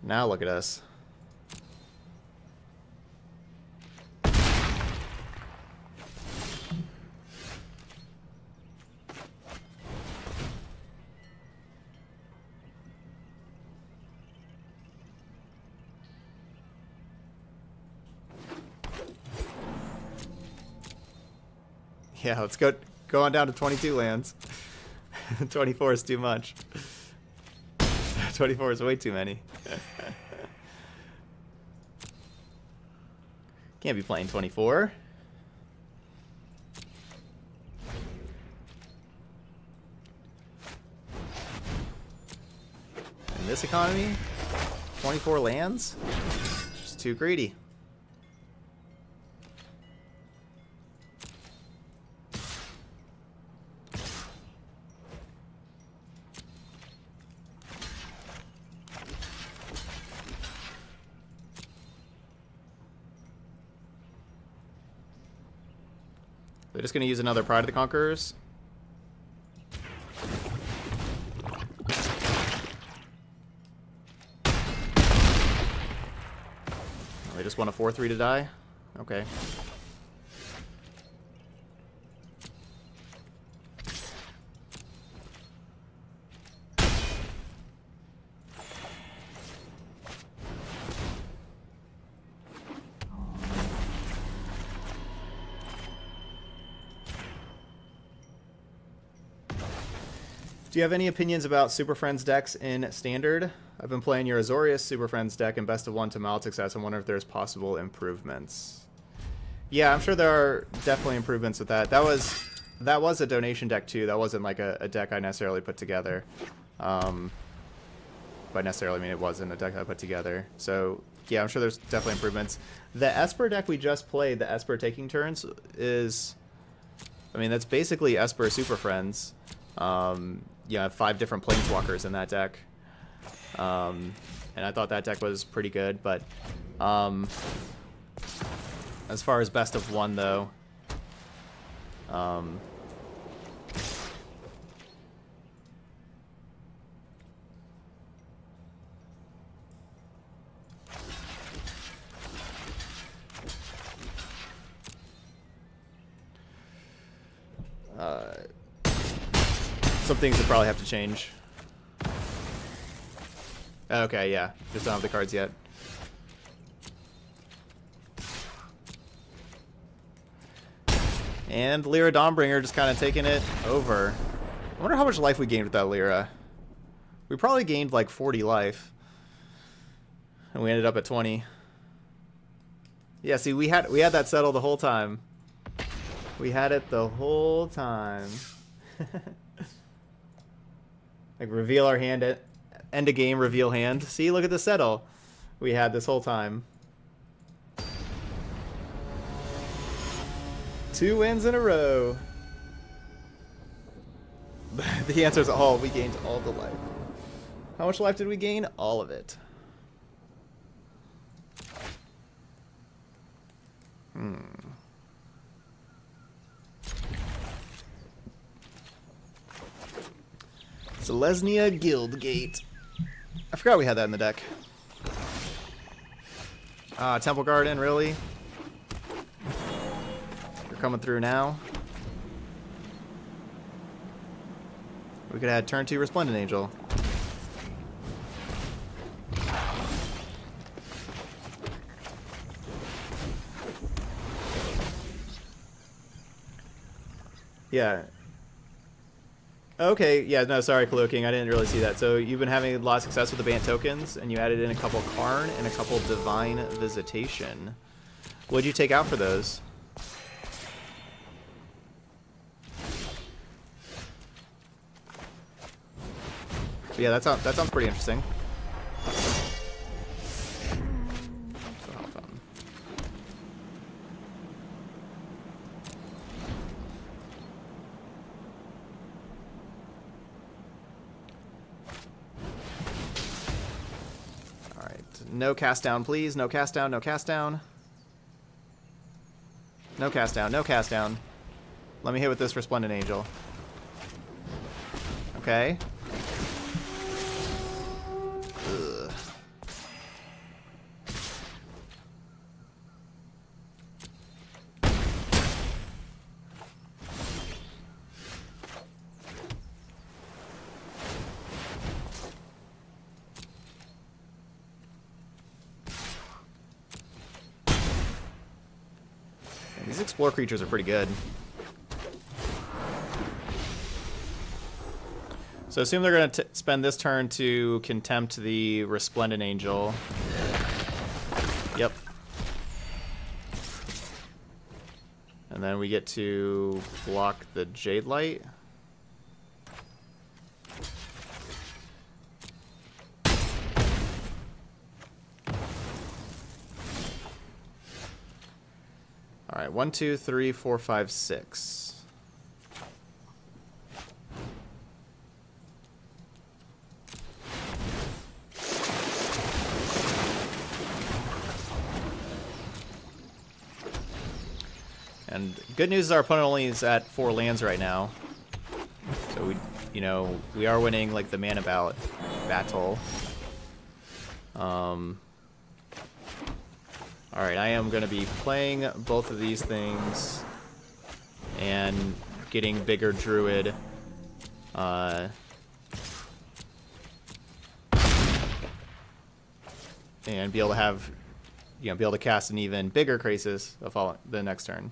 Now look at us. Yeah, let's go go on down to 22 lands. 24 is too much. 24 is way too many. Can't be playing 24. In this economy, 24 lands? Just too greedy. They're just going to use another Pride of the Conquerors. Oh, they just want a 4-3 to die? Okay. Do you have any opinions about Super Friends decks in Standard? I've been playing your Azorius Super Friends deck in Best of 1 to mild success. I wonder if there's possible improvements. Yeah, I'm sure there are definitely improvements with that. That was that was a donation deck too. That wasn't like a, a deck I necessarily put together. Um, by necessarily I mean it wasn't a deck I put together. So yeah, I'm sure there's definitely improvements. The Esper deck we just played, the Esper taking turns, is I mean that's basically Esper Super Friends. Um, you have five different planeswalkers in that deck. Um, and I thought that deck was pretty good, but um, as far as best of one though, um, some things that probably have to change. Okay, yeah. Just don't have the cards yet. And Lyra Dawnbringer just kind of taking it over. I wonder how much life we gained with that Lyra. We probably gained like 40 life. And we ended up at 20. Yeah, see, we had we had that settled the whole time. We had it the whole time. like reveal our hand at end of game, reveal hand. See, look at the settle we had this whole time. Two wins in a row. the answer is all. We gained all the life. How much life did we gain? All of it. Hmm. Selesnya Guildgate. I forgot we had that in the deck. Ah, Temple Garden, really? You're coming through now. We could add turn two Resplendent Angel. Yeah. Okay, yeah, no, sorry, Kalo King, I didn't really see that. So you've been having a lot of success with the Bant tokens, and you added in a couple Karn and a couple Divine Visitation. What'd you take out for those? yeah, that sounds that sounds pretty interesting. No cast down, please. No cast down, no cast down. No cast down, no cast down. Let me hit with this Resplendent Angel. Okay. floor creatures are pretty good. So I assume they're going to spend this turn to contempt the Resplendent Angel. Yep. And then we get to block the Jadelight. Right, one, two, three, four, five, six. And good news is our opponent only is at four lands right now. So we, you know, we are winning like the mana ballot battle. Um, all right, I am going to be playing both of these things and getting bigger druid. Uh, and be able to have, you know, be able to cast an even bigger Krasis the, follow the next turn.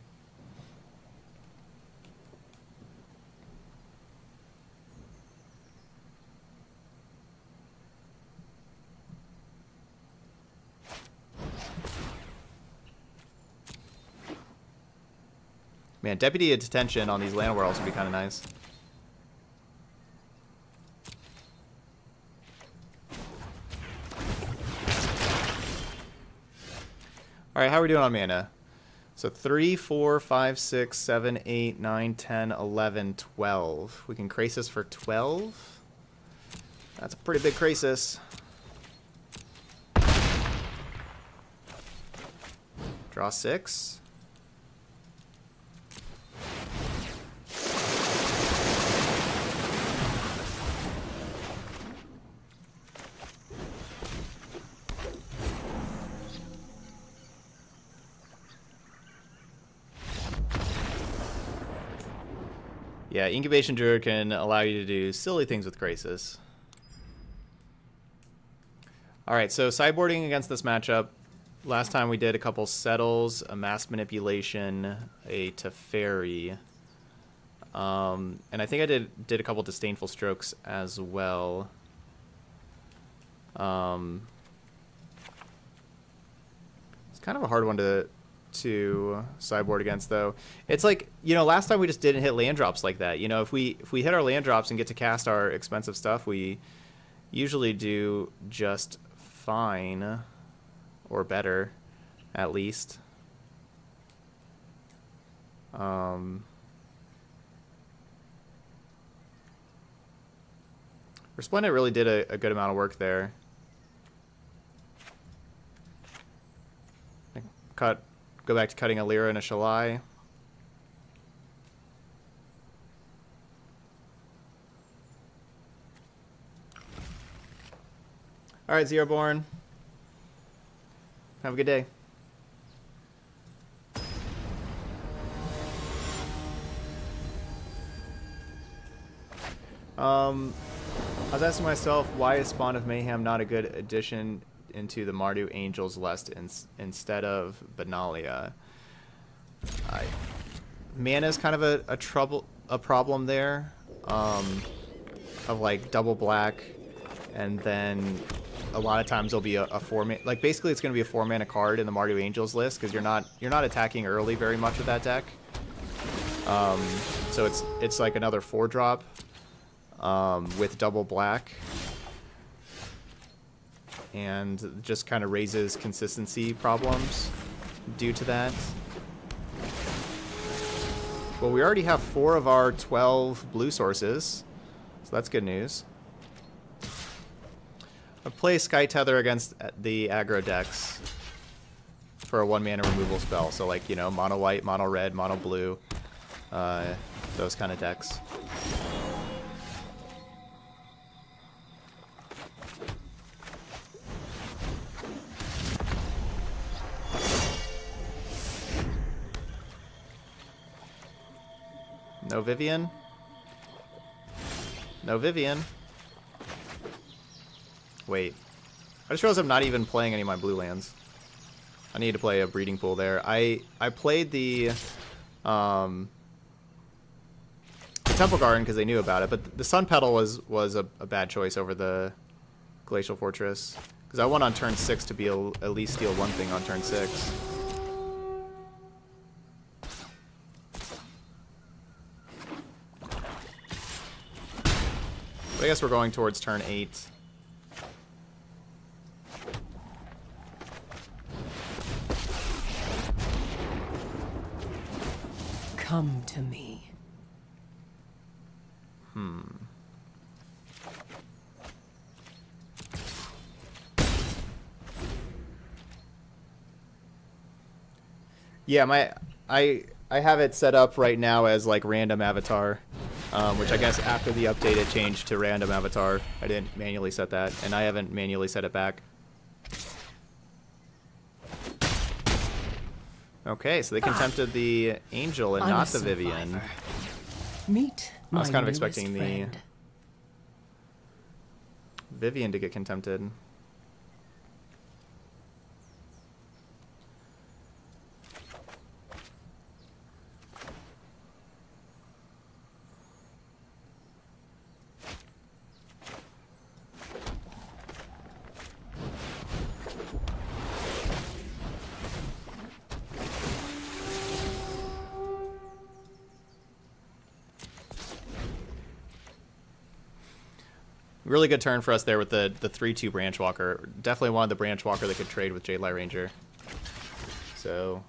Man, Deputy Detention on these land worlds would be kind of nice. Alright, how are we doing on mana? So 3, 4, 5, 6, 7, 8, 9, 10, 11, 12. We can Krasis for 12? That's a pretty big Krasis. Draw 6. Yeah, Incubation Druid can allow you to do silly things with Krasis. Alright, so sideboarding against this matchup. Last time we did a couple Settles, a Mass Manipulation, a Teferi. Um, and I think I did did a couple Disdainful Strokes as well. Um, it's kind of a hard one to to sideboard against though. It's like, you know, last time we just didn't hit land drops like that. You know, if we if we hit our land drops and get to cast our expensive stuff, we usually do just fine or better at least. Um Resplendent really did a, a good amount of work there. cut Go back to cutting a Lyra and a Shalai. All right, Zeroborn. Have a good day. Um, I was asking myself, why is Spawn of Mayhem not a good addition into the Mardu Angels Lust in, instead of Benalia. Mana is kind of a, a trouble a problem there, um, of like double black, and then a lot of times there'll be a, a four mana like basically it's going to be a four mana card in the Mardu Angels list because you're not you're not attacking early very much with that deck. Um, so it's it's like another four drop um, with double black and just kind of raises consistency problems due to that. Well, we already have four of our 12 blue sources, so that's good news. I play Sky Tether against the aggro decks for a one mana removal spell. So like, you know, mono white, mono red, mono blue, uh, those kind of decks. No Vivien. No Vivien. Wait. I just realized I'm not even playing any of my blue lands. I need to play a breeding pool there. I I played the um Temple Garden because they knew about it, but the Sunpetal was was a, a bad choice over the Glacial Fortress because I want on turn six to be a, at least steal one thing on turn six. But I guess we're going towards turn eight. Come to me. Hmm. Yeah, my I I have it set up right now as like random avatar, um, which I guess after the update it changed to random avatar. I didn't manually set that, and I haven't manually set it back. Okay, so they contempted the angel and I'm not the Vivien. Meet I was kind of expecting the- Vivien to get contempted. Really good turn for us there with the the three two Branchwalker. Definitely wanted the Branchwalker that could trade with Jadelight Ranger. So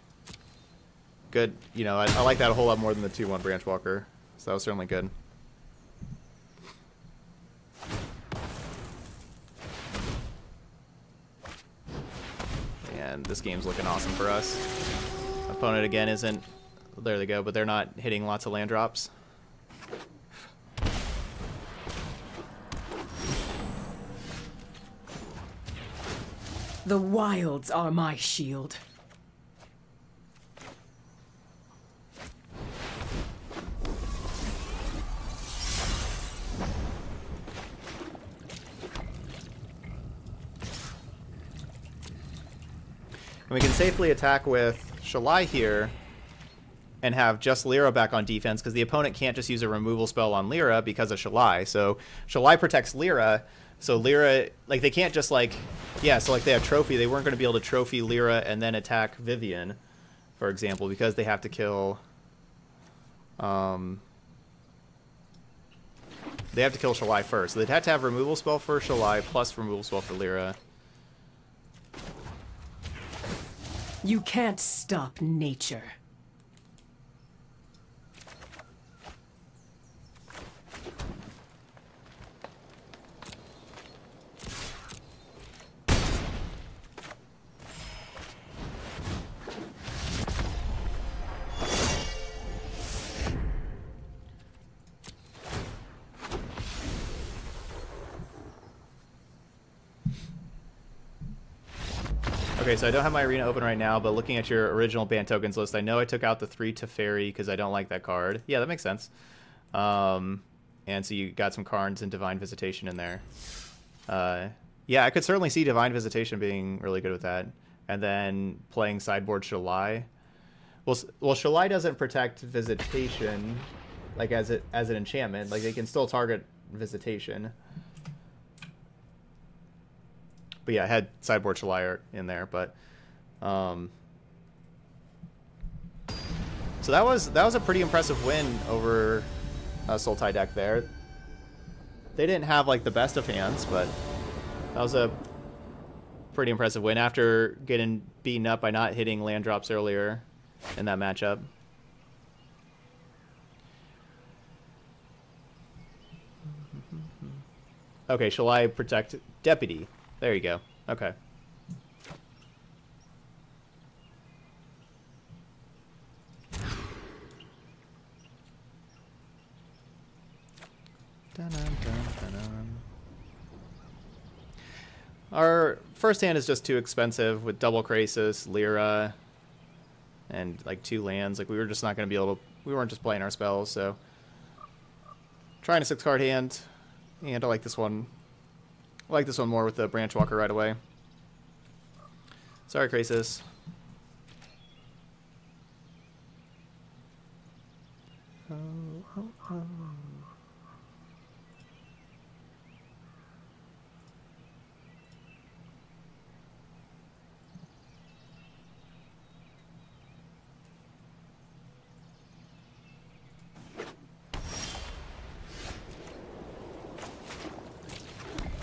good. You know, I, I like that a whole lot more than the two one Branchwalker. So that was certainly good. And this game's looking awesome for us. Opponent again isn't there they go, but they're not hitting lots of land drops. The wilds are my shield. And we can safely attack with Shalai here and have just Lyra back on defense because the opponent can't just use a removal spell on Lyra because of Shalai. So Shalai protects Lyra. So Lyra, like they can't just like, yeah. So like they have trophy, they weren't going to be able to trophy Lyra and then attack Vivien, for example, because they have to kill. Um, they have to kill Shalai first. So they'd have to have removal spell for Shalai plus removal spell for Lyra. You can't stop nature. Okay, so I don't have my arena open right now, but looking at your original Bant tokens list, I know I took out the three Teferi because I don't like that card. Yeah, that makes sense. Um, and so you got some Karns and Divine Visitation in there. Uh, yeah, I could certainly see Divine Visitation being really good with that. And then playing sideboard Shalai. Well, well, Shalai doesn't protect Visitation, like as it as an enchantment. Like they can still target Visitation. But yeah, I had sideboard Shalai in there, but um, so that was that was a pretty impressive win over uh, Sultai deck there. They didn't have like the best of hands, but that was a pretty impressive win after getting beaten up by not hitting land drops earlier in that matchup. Okay, Shalai protect deputy? There you go. Okay. Dun-dun, dun-dun-dun. Our first hand is just too expensive with double Krasis, Lyra, and like two lands. Like we were just not going to be able to. We weren't just playing our spells, so trying a six card hand, and I like this one. I like this one more with the Branchwalker right away. Sorry, Krasis.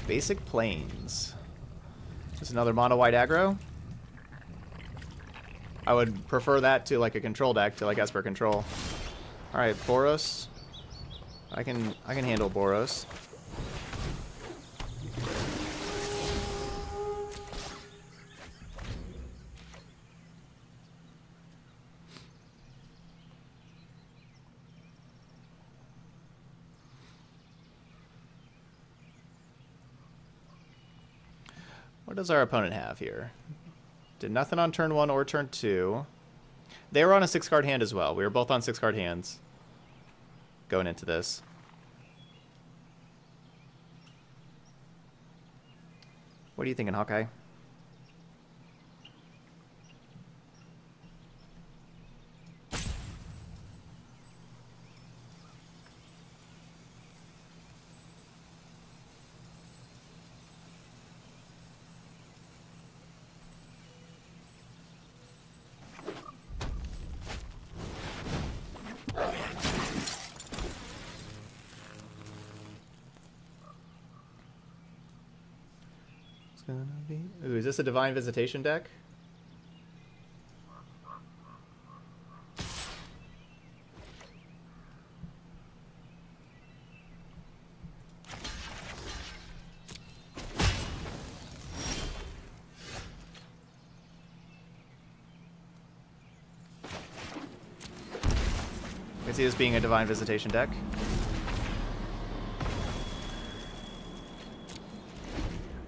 Basic Plains. Just another mono white aggro. I would prefer that to like a control deck to like Esper control. All right, Boros. I can I can handle Boros. What does our opponent have here? Did nothing on turn one or turn two. They were on a six card hand as well. We were both on six card hands going into this. What are you thinking, HawkTie? It's gonna be. Ooh, is this a Divine Visitation deck? I see this being a Divine Visitation deck.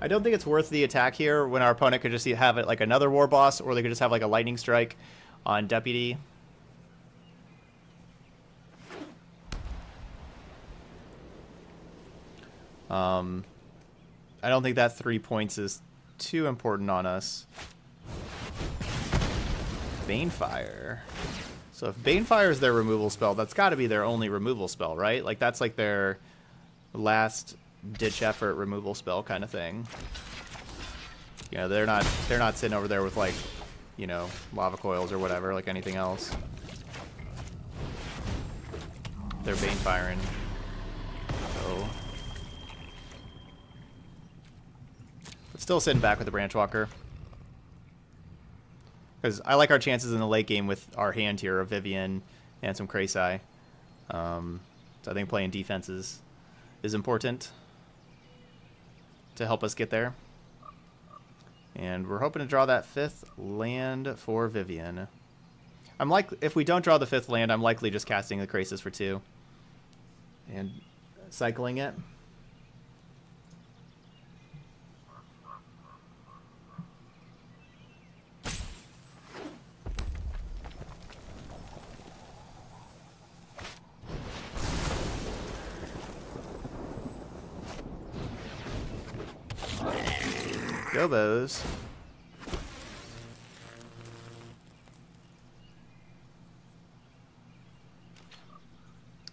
I don't think it's worth the attack here when our opponent could just have it like another Warboss, or they could just have like a Lightning Strike on Deputy. Um, I don't think that three points is too important on us. Banefire. So if Banefire is their removal spell, that's got to be their only removal spell, right? Like that's like their last ditch effort removal spell kind of thing. You know, they're not they're not sitting over there with like, you know, lava coils or whatever, like anything else. They're bane firing. So But still sitting back with the Branchwalker. Because I like our chances in the late game with our hand here of Vivien and some Craci. Um, so I think playing defenses is important to help us get there. And we're hoping to draw that fifth land for Vivien. I'm like, if we don't draw the fifth land, I'm likely just casting the Krasis for two. And cycling it. Gobos.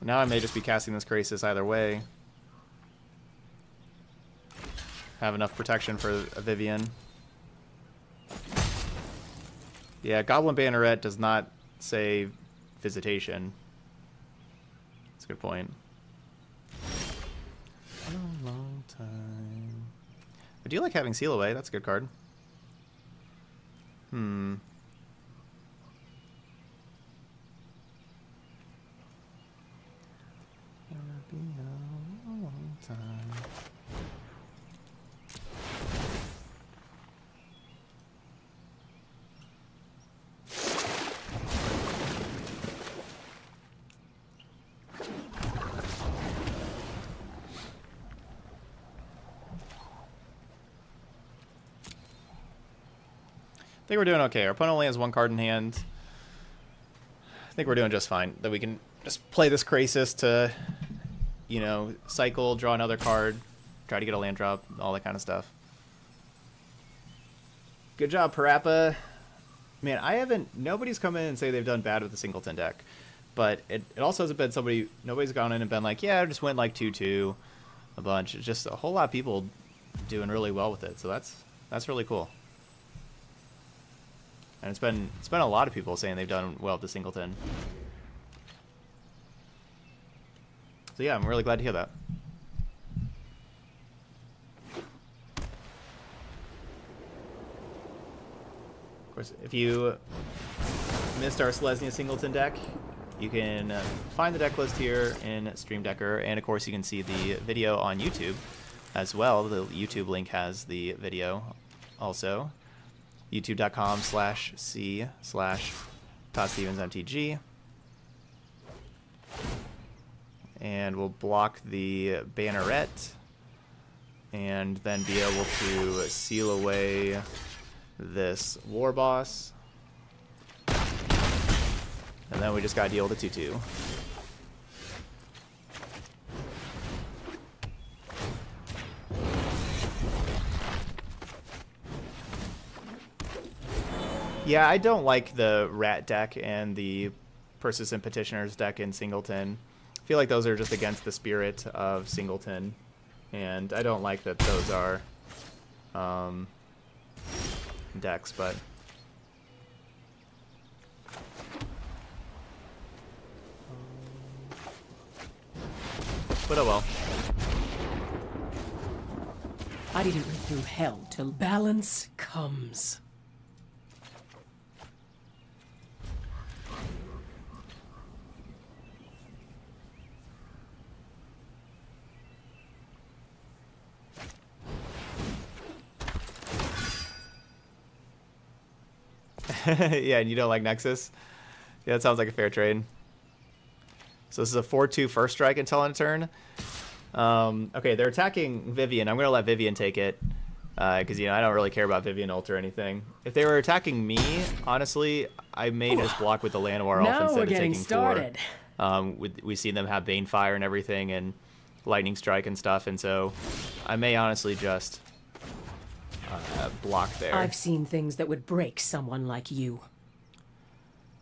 Now I may just be casting this Krasis either way. Have enough protection for a Vivien. Yeah, Goblin Banneret does not say Visitation. That's a good point. I do like having Seal Away. That's a good card. Hmm. Gonna be a long time. I think we're doing okay. Our opponent only has one card in hand. I think we're doing just fine. That we can just play this Krasis to, you know, cycle, draw another card, try to get a land drop, all that kind of stuff. Good job, Parappa. Man, I haven't... Nobody's come in and say they've done bad with the Singleton deck. but it, it also hasn't been somebody nobody's gone in and been like, yeah, I just went like two two, a bunch. It's just a whole lot of people doing really well with it. So that's that's really cool. And it's been it's been a lot of people saying they've done well the singleton. So yeah, I'm really glad to hear that. Of course, if you missed our Selesnya Singleton deck, you can find the deck list here in Stream Decker, and of course you can see the video on YouTube as well. The YouTube link has the video also. YouTube.com slash C slash Todd Stevens MTG. And we'll block the banneret and then be able to seal away this Warboss. And then we just gotta deal with the 2-2. Yeah, I don't like the Rat deck and the Persistent Petitioners deck in Singleton. I feel like those are just against the spirit of Singleton. And I don't like that those are um, decks, but... But oh well. I didn't live through hell till balance comes. yeah, and you don't like Nexus? Yeah, that sounds like a fair trade. So this is a 4-2 first strike until end of turn. Um, okay, they're attacking Vivien. I'm going to let Vivien take it. Because, uh, you know, I don't really care about Vivien ult or anything. If they were attacking me, honestly, I may just block with the Llanowar now instead we're of taking started. four. Um, we, we see them have Banefire and everything, and Lightning Strike and stuff, and so I may honestly just uh, block there. I've seen things that would break someone like you.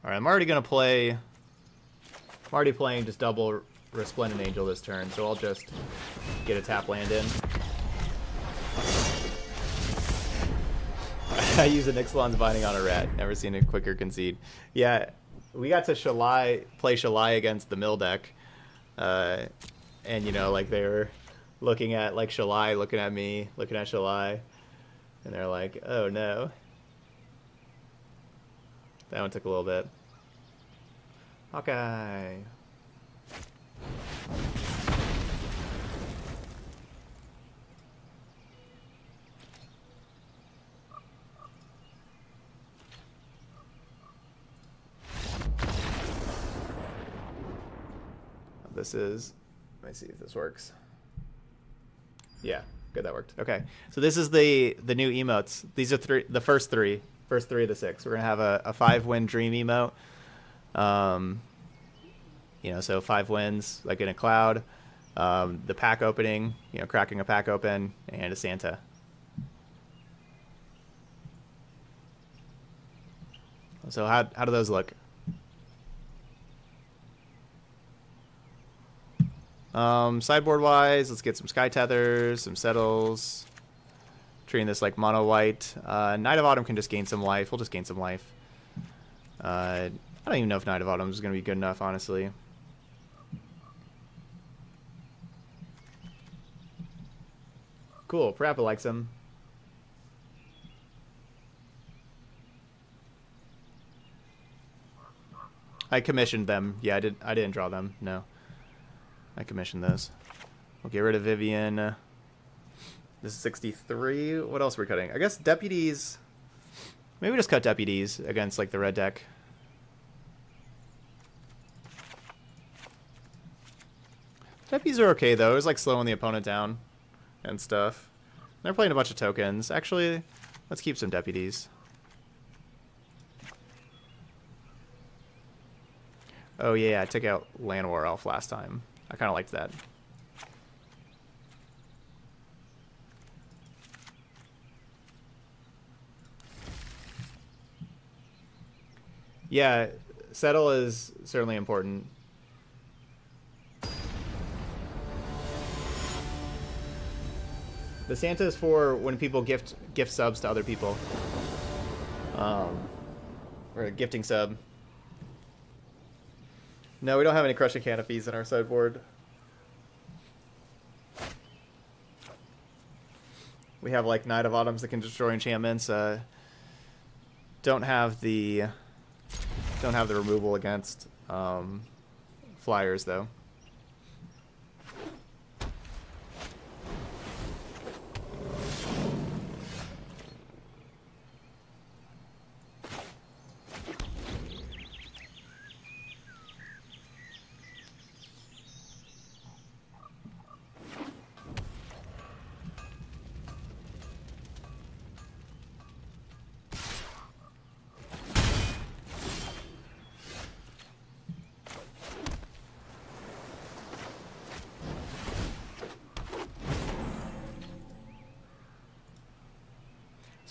All right, I'm already gonna play. I'm already playing just double Resplendent Angel this turn, so I'll just get a tap land in. I use an Ixalan's Binding on a rat. Never seen it quicker concede. Yeah, we got to Shalai play Shalai against the Mill deck, uh, and you know, like they were looking at like Shalai, looking at me, looking at Shalai, and they're like, "Oh no." That one took a little bit. HawkTie. This is, let me see if this works. Yeah, good, that worked. Okay, so this is the the new emotes. These are three, the first three, first three of the six. We're gonna have a, a five win dream emote. Um, you know, so five wins like in a cloud. Um, the pack opening, you know, cracking a pack open, and a Santa. So how how do those look? Um, sideboard wise, let's get some sky tethers, some settles. Treating this like mono white. Uh, Knight of Autumn can just gain some life. We'll just gain some life. Uh, I don't even know if Knight of Autumn is going to be good enough, honestly. Cool. Parappa likes him. I commissioned them. Yeah, I didn't. I didn't draw them. No. I commissioned those. We'll get rid of Vivien. This is 63. What else are we cutting? I guess deputies. Maybe just cut deputies against like the red deck. Deputies are okay though. It's like slowing the opponent down and stuff. They're playing a bunch of tokens. Actually, let's keep some deputies. Oh yeah, I took out Llanowar Elf last time. I kind of liked that. Yeah, settle is certainly important. The Santa is for when people gift gift subs to other people. Um, or a gifting sub. No, we don't have any crushing canopies in our sideboard. We have like Knight of Autumns that can destroy enchantments. Uh, don't have the don't have the removal against um, flyers though.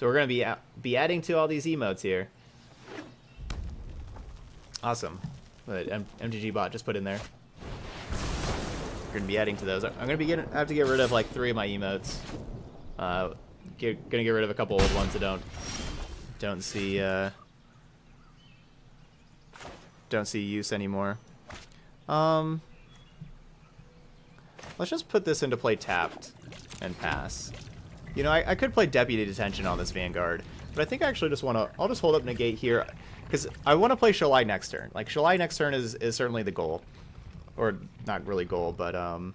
So we're going to be be adding to all these emotes here. Awesome. But M MTG bot just put in there. We're going to be adding to those. I'm going to be getting I have to get rid of like three of my emotes. Uh get, to get rid of a couple old ones that don't don't see uh don't see use anymore. Um Let's just put this into play tapped and pass. You know, I, I could play Deputy Detention on this Vanguard, but I think I actually just want to... I'll just hold up Negate here, because I want to play Shalai next turn. Like, Shalai next turn is, is certainly the goal. Or, not really goal, but, um...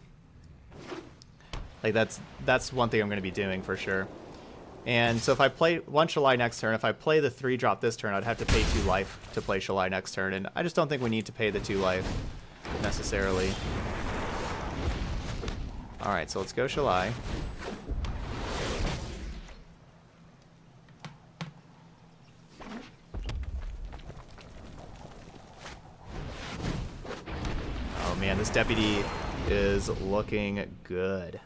Like, that's that's one thing I'm going to be doing for sure. And so if I play one Shalai next turn, if I play the 3-drop this turn, I'd have to pay 2 life to play Shalai next turn, and I just don't think we need to pay the 2 life, necessarily. Alright, so let's go Shalai. Oh man, this deputy is looking good.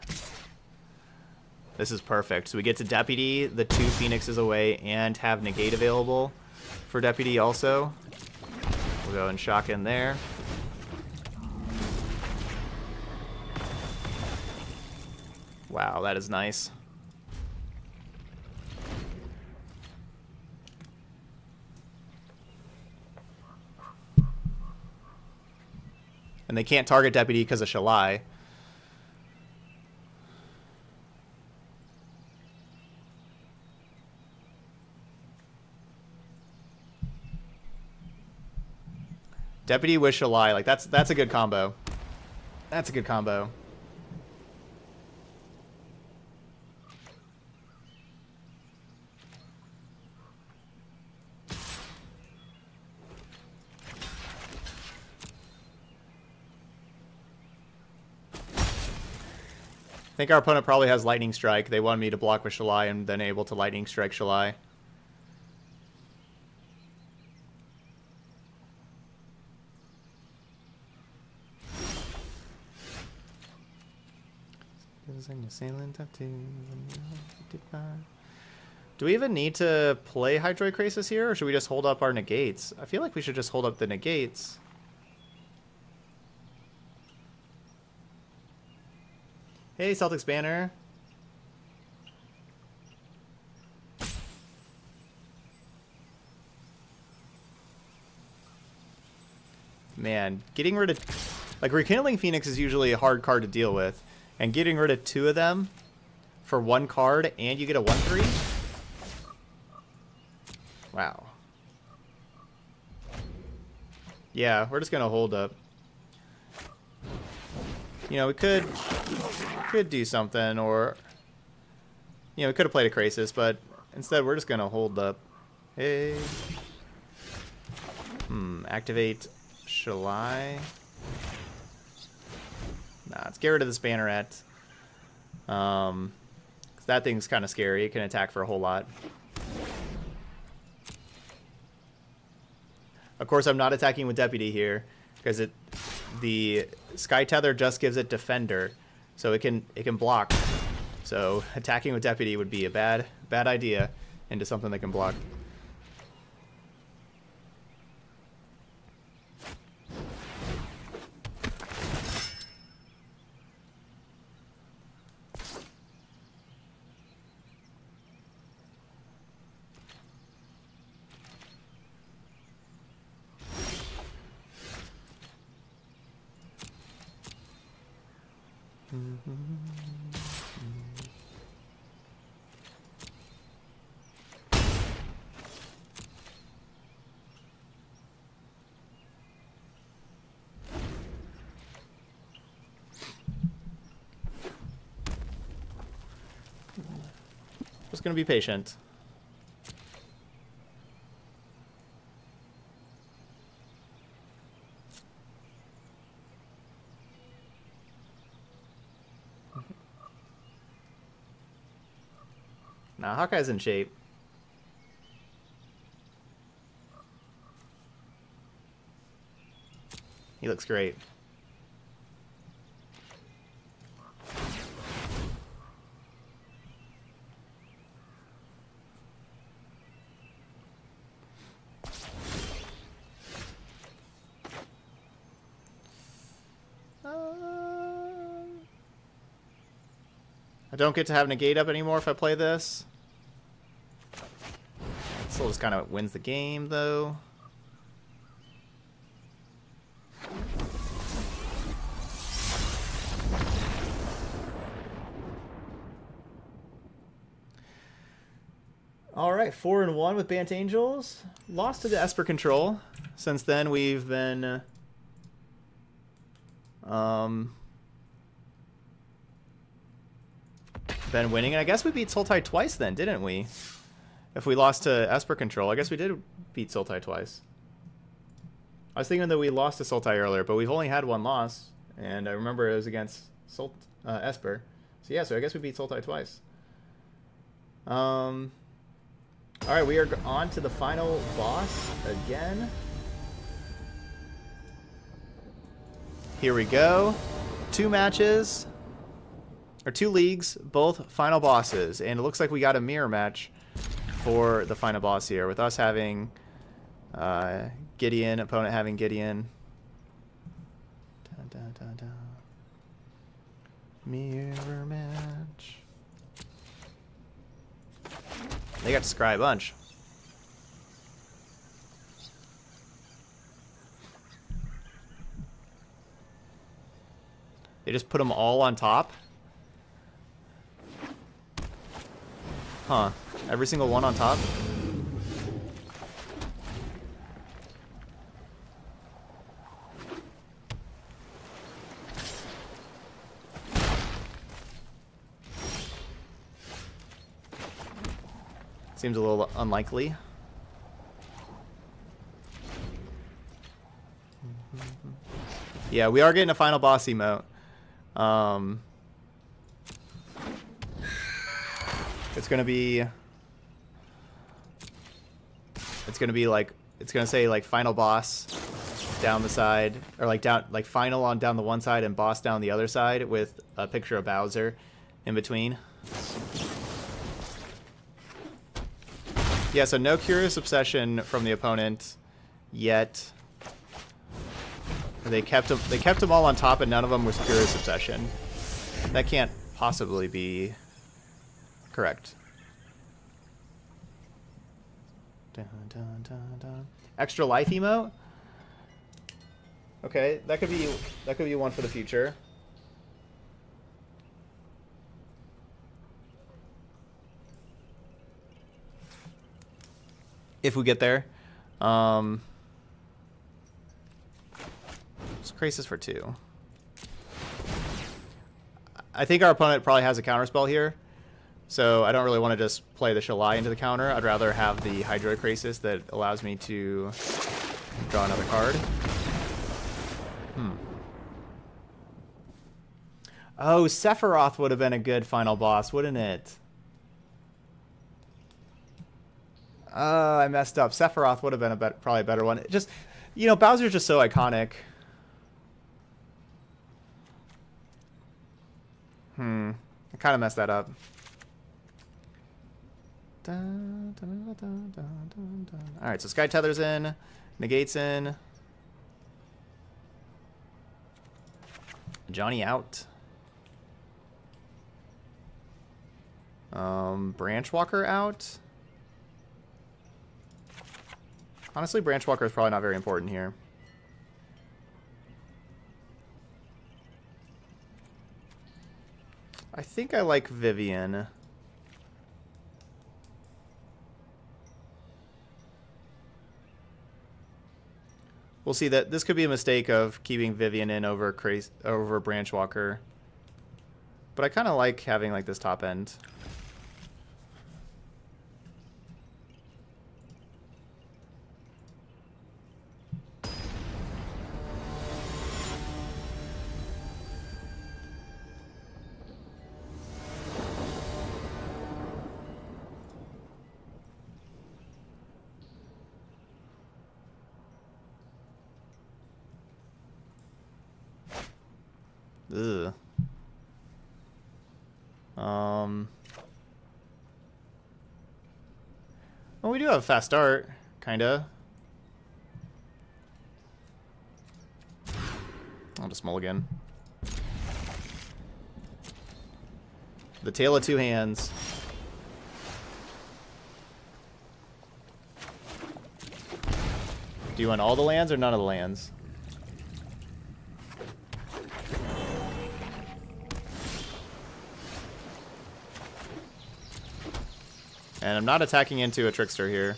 This is perfect. So we get to deputy, the two phoenixes away, and have negate available for deputy also. We'll go and shock in there. Wow, that is nice. And they can't target Deputy because of Shalai. Deputy with Shalai, like that's that's a good combo. That's a good combo. I think our opponent probably has Lightning Strike. They wanted me to block with Shalai and then able to Lightning Strike Shalai. Do we even need to play Hydroid Krasis here, or should we just hold up our negates? I feel like we should just hold up the negates. Hey, Celtics banner. Man, getting rid of... Like, Rekindling Phoenix is usually a hard card to deal with. And getting rid of two of them for one card and you get a 1-3? Wow. Yeah, we're just going to hold up. You know, we could could do something, or you know, we could have played a Krasis, but instead we're just gonna hold up. Hey, hmm, activate Shalai. Nah, let's get rid of this Banneret. Um, that thing's kind of scary. It can attack for a whole lot. Of course, I'm not attacking with Deputy here because it the Sky Tether just gives it Defender, so it can it can block. So attacking with Deputy would be a bad bad idea into something that can block. Just gonna be patient. Nah, HawkTie's in shape. He looks great. Don't get to have negate up anymore if I play this. Still just kind of wins the game, though. All right, four and one with Bant Angels. Lost to the Esper Control. Since then, we've been um, been winning. And I guess we beat Sultai twice then, didn't we? If we lost to Esper Control, I guess we did beat Sultai twice. I was thinking that we lost to Sultai earlier, but we've only had one loss, and I remember it was against Sult uh, Esper. So yeah, so I guess we beat Sultai twice. Um. All right, we are on to the final boss again. Here we go. Two matches, or two leagues, both final bosses, and it looks like we got a mirror match for the final boss here, with us having uh, Gideon, opponent having Gideon. Mirror match. They got to scry a bunch. They just put them all on top? Huh. Every single one on top? Seems a little unlikely. Yeah, we are getting a final boss emote. Um, it's gonna be. It's gonna be like it's gonna say like final boss down the side, or like down like final on down the one side and boss down the other side with a picture of Bowser in between. Yeah, so no Curious Obsession from the opponent yet. They kept them. They kept them all on top, and none of them was Curious Obsession. That can't possibly be correct. Dun, dun, dun. Extra life emote. Okay, that could be that could be one for the future. If we get there. Um, Krasis for two. I think our opponent probably has a counterspell here. So I don't really want to just play the Shalai into the counter. I'd rather have the Hydroid Krasis that allows me to draw another card. Hmm. Oh, Sephiroth would have been a good final boss, wouldn't it? Oh, I messed up. Sephiroth would have been a probably a better one. It just, you know, Bowser's just so iconic. Hmm. I kind of messed that up. Alright, so Sky Tether's in. Negate's in. Ajani out. Um, Branchwalker out. Honestly, Branchwalker is probably not very important here. I think I like Vivien. We'll see that this could be a mistake of keeping Vivien in over Cra- over Branchwalker. But I kind of like having like this top end. Ugh. Um. Well, we do have a fast start, kinda. I'll just mulligan. The tale of two hands. Do you want all the lands or none of the lands? And I'm not attacking into a Trickster here.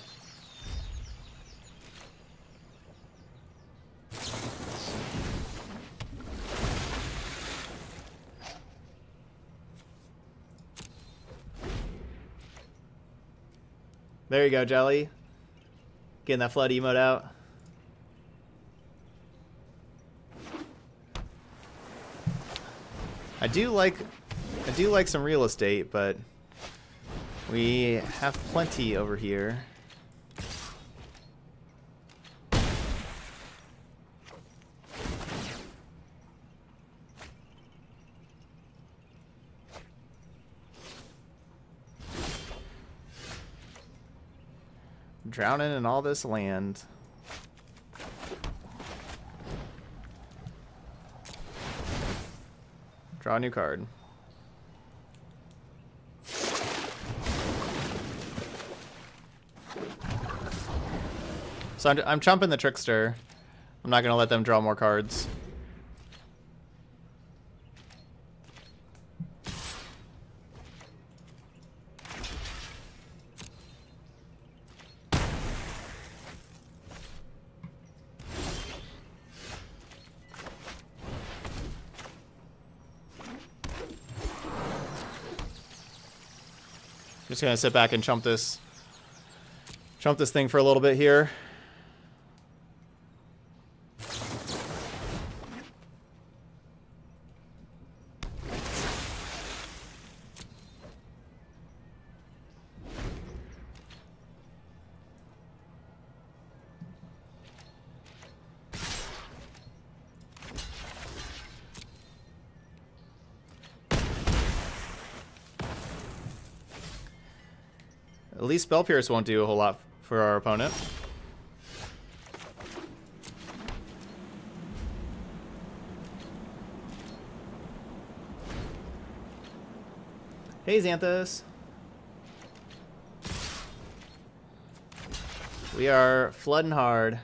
There you go, Jelly. Getting that flood emote out. I do like I do like some real estate, but we have plenty over here. Drowning in all this land. Draw a new card. So I'm, I'm chumping the Trickster. I'm not going to let them draw more cards. Just gonna sit back and chump this chump this thing for a little bit here. Spell Pierce won't do a whole lot for our opponent. Hey, Xanthus. We are flooding hard.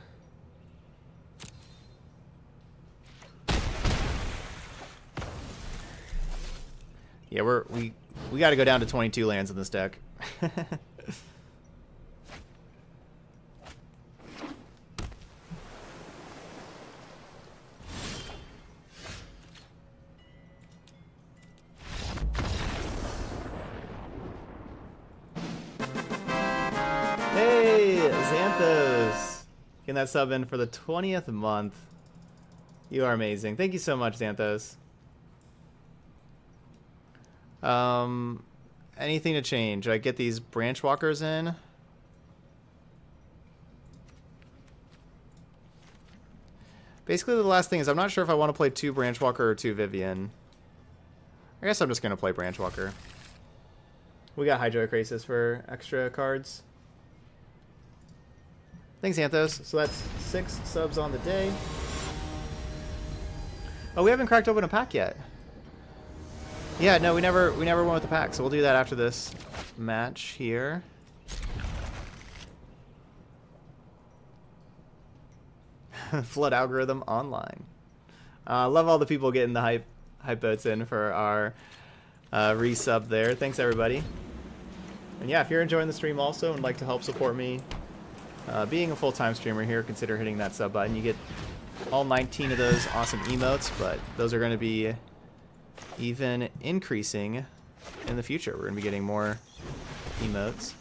Yeah, we're we we got to go down to 22 lands in this deck. Getting that sub in for the 20th month. You are amazing. Thank you so much, Xanthos. Um, anything to change? I get these Branchwalkers in. Basically, the last thing is I'm not sure if I want to play two Branchwalker or two Vivien. I guess I'm just going to play Branchwalker. We got Hydroid Krasis for extra cards. Thanks, Anthos. So that's six subs on the day. Oh, we haven't cracked open a pack yet. Yeah, no, we never we never went with the pack, so we'll do that after this match here. Flood algorithm online. Uh, love all the people getting the hype hype boats in for our uh, resub there. Thanks, everybody. And yeah, if you're enjoying the stream also and would like to help support me uh, being a full-time streamer here, consider hitting that sub button. You get all 19 of those awesome emotes, but those are going to be even increasing in the future. We're going to be getting more emotes.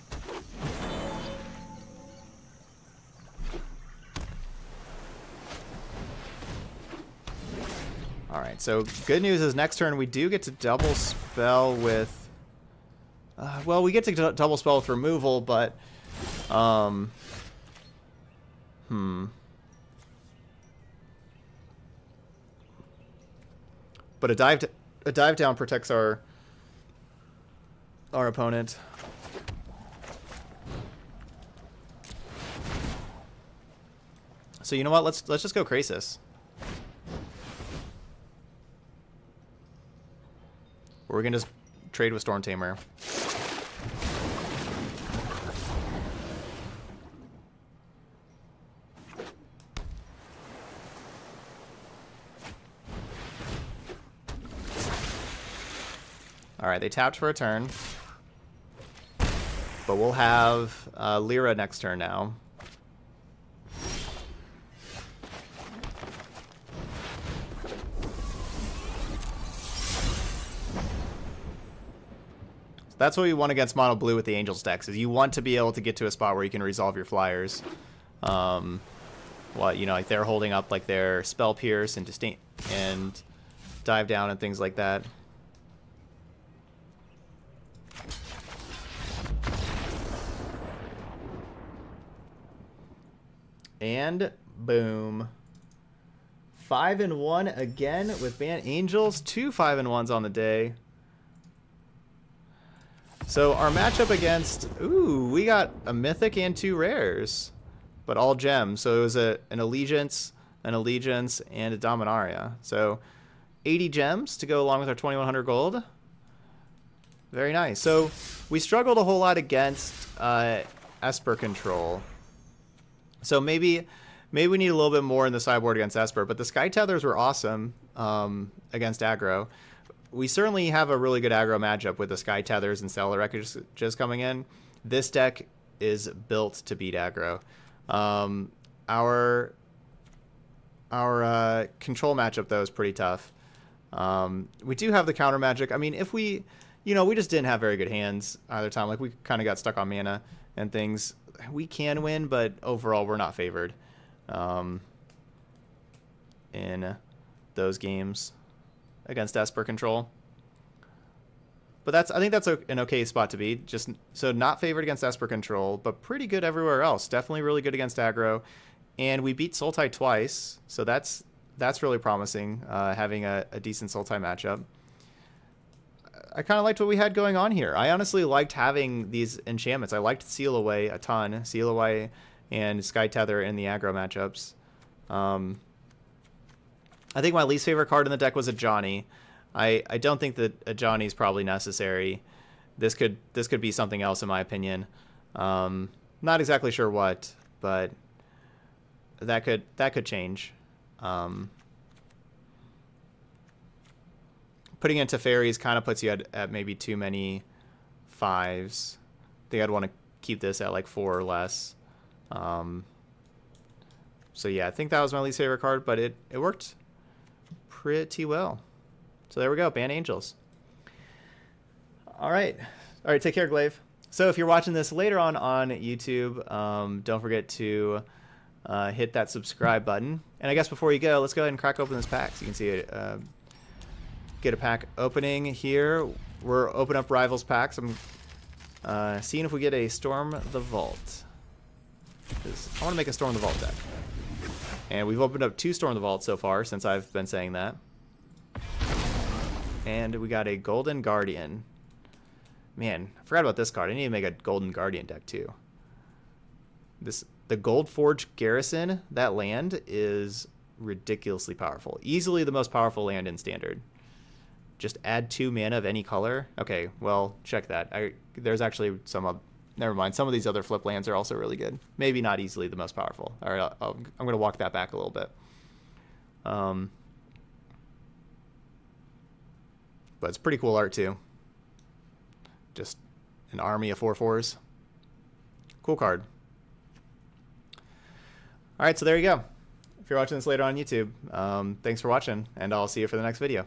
Alright, so good news is next turn we do get to double spell with... Uh, well, we get to double spell with removal, but... Um, hmm. But a dive, a dive down protects our our opponent. So you know what? Let's let's just go Krasis. We're gonna just trade with Storm Tamer. Alright, they tapped for a turn. But we'll have uh, Lyra next turn now. that's what you want against mono blue with the Angels decks, is you want to be able to get to a spot where you can resolve your flyers. Um, what, you know, like they're holding up like their Spell Pierce and, distinct and Dive Down and things like that. And boom. Five and one again with Bant Angels. Two five and ones on the day. So our matchup against, ooh, we got a mythic and two rares, but all gems. So it was a an allegiance, an allegiance, and a dominaria. So 80 gems to go along with our 2100 gold. Very nice. So we struggled a whole lot against uh, Esper control. So maybe maybe we need a little bit more in the sideboard against Esper, but the Sky Tethers were awesome um, against aggro. We certainly have a really good aggro matchup with the Sky Tethers and Settle the Wreckage just coming in. This deck is built to beat aggro. Um, our our uh, control matchup though is pretty tough. Um, we do have the counter magic. I mean, if we, you know, we just didn't have very good hands either time. Like we kind of got stuck on mana and things we can win, but overall we're not favored um, in those games against Esper Control. But that's I think that's a, an okay spot to be. Just so not favored against Esper Control, but pretty good everywhere else. Definitely really good against aggro, and we beat Sultai twice, so that's that's really promising. Uh, having a, a decent Sultai matchup. I kind of liked what we had going on here. I honestly liked having these enchantments. I liked Seal Away a ton. Seal Away and Sky Tether in the aggro matchups. Um, I think my least favorite card in the deck was Ajani. I, I don't think that Ajani is probably necessary. This could this could be something else in my opinion. Um, not exactly sure what, but that could that could change. Um, putting into fairies kind of puts you at, at maybe too many fives. I think I'd want to keep this at like four or less. Um, so yeah, I think that was my least favorite card, but it, it worked pretty well. So there we go, Bant Angels. All right. All right, take care, Glaive. So if you're watching this later on on YouTube, um, don't forget to uh, hit that subscribe button. And I guess before you go, let's go ahead and crack open this pack so you can see it. Uh, get a pack opening here. We're open up rivals packs. I'm uh, seeing if we get a Storm the Vault. I want to make a Storm the Vault deck. And we've opened up two Storm the Vault so far since I've been saying that. And we got a Golden Guardian. Man, I forgot about this card. I need to make a Golden Guardian deck too. This the Gold Forge Garrison, that land is ridiculously powerful. Easily the most powerful land in Standard just add two mana of any color. Okay, well, check that. I, there's actually some, of, never mind. Some of these other flip lands are also really good. Maybe not easily the most powerful. All right, I'll, I'm going to walk that back a little bit. Um, but it's pretty cool art too. just an army of four fours. Cool card. All right, so there you go. If you're watching this later on YouTube, um, thanks for watching, and I'll see you for the next video.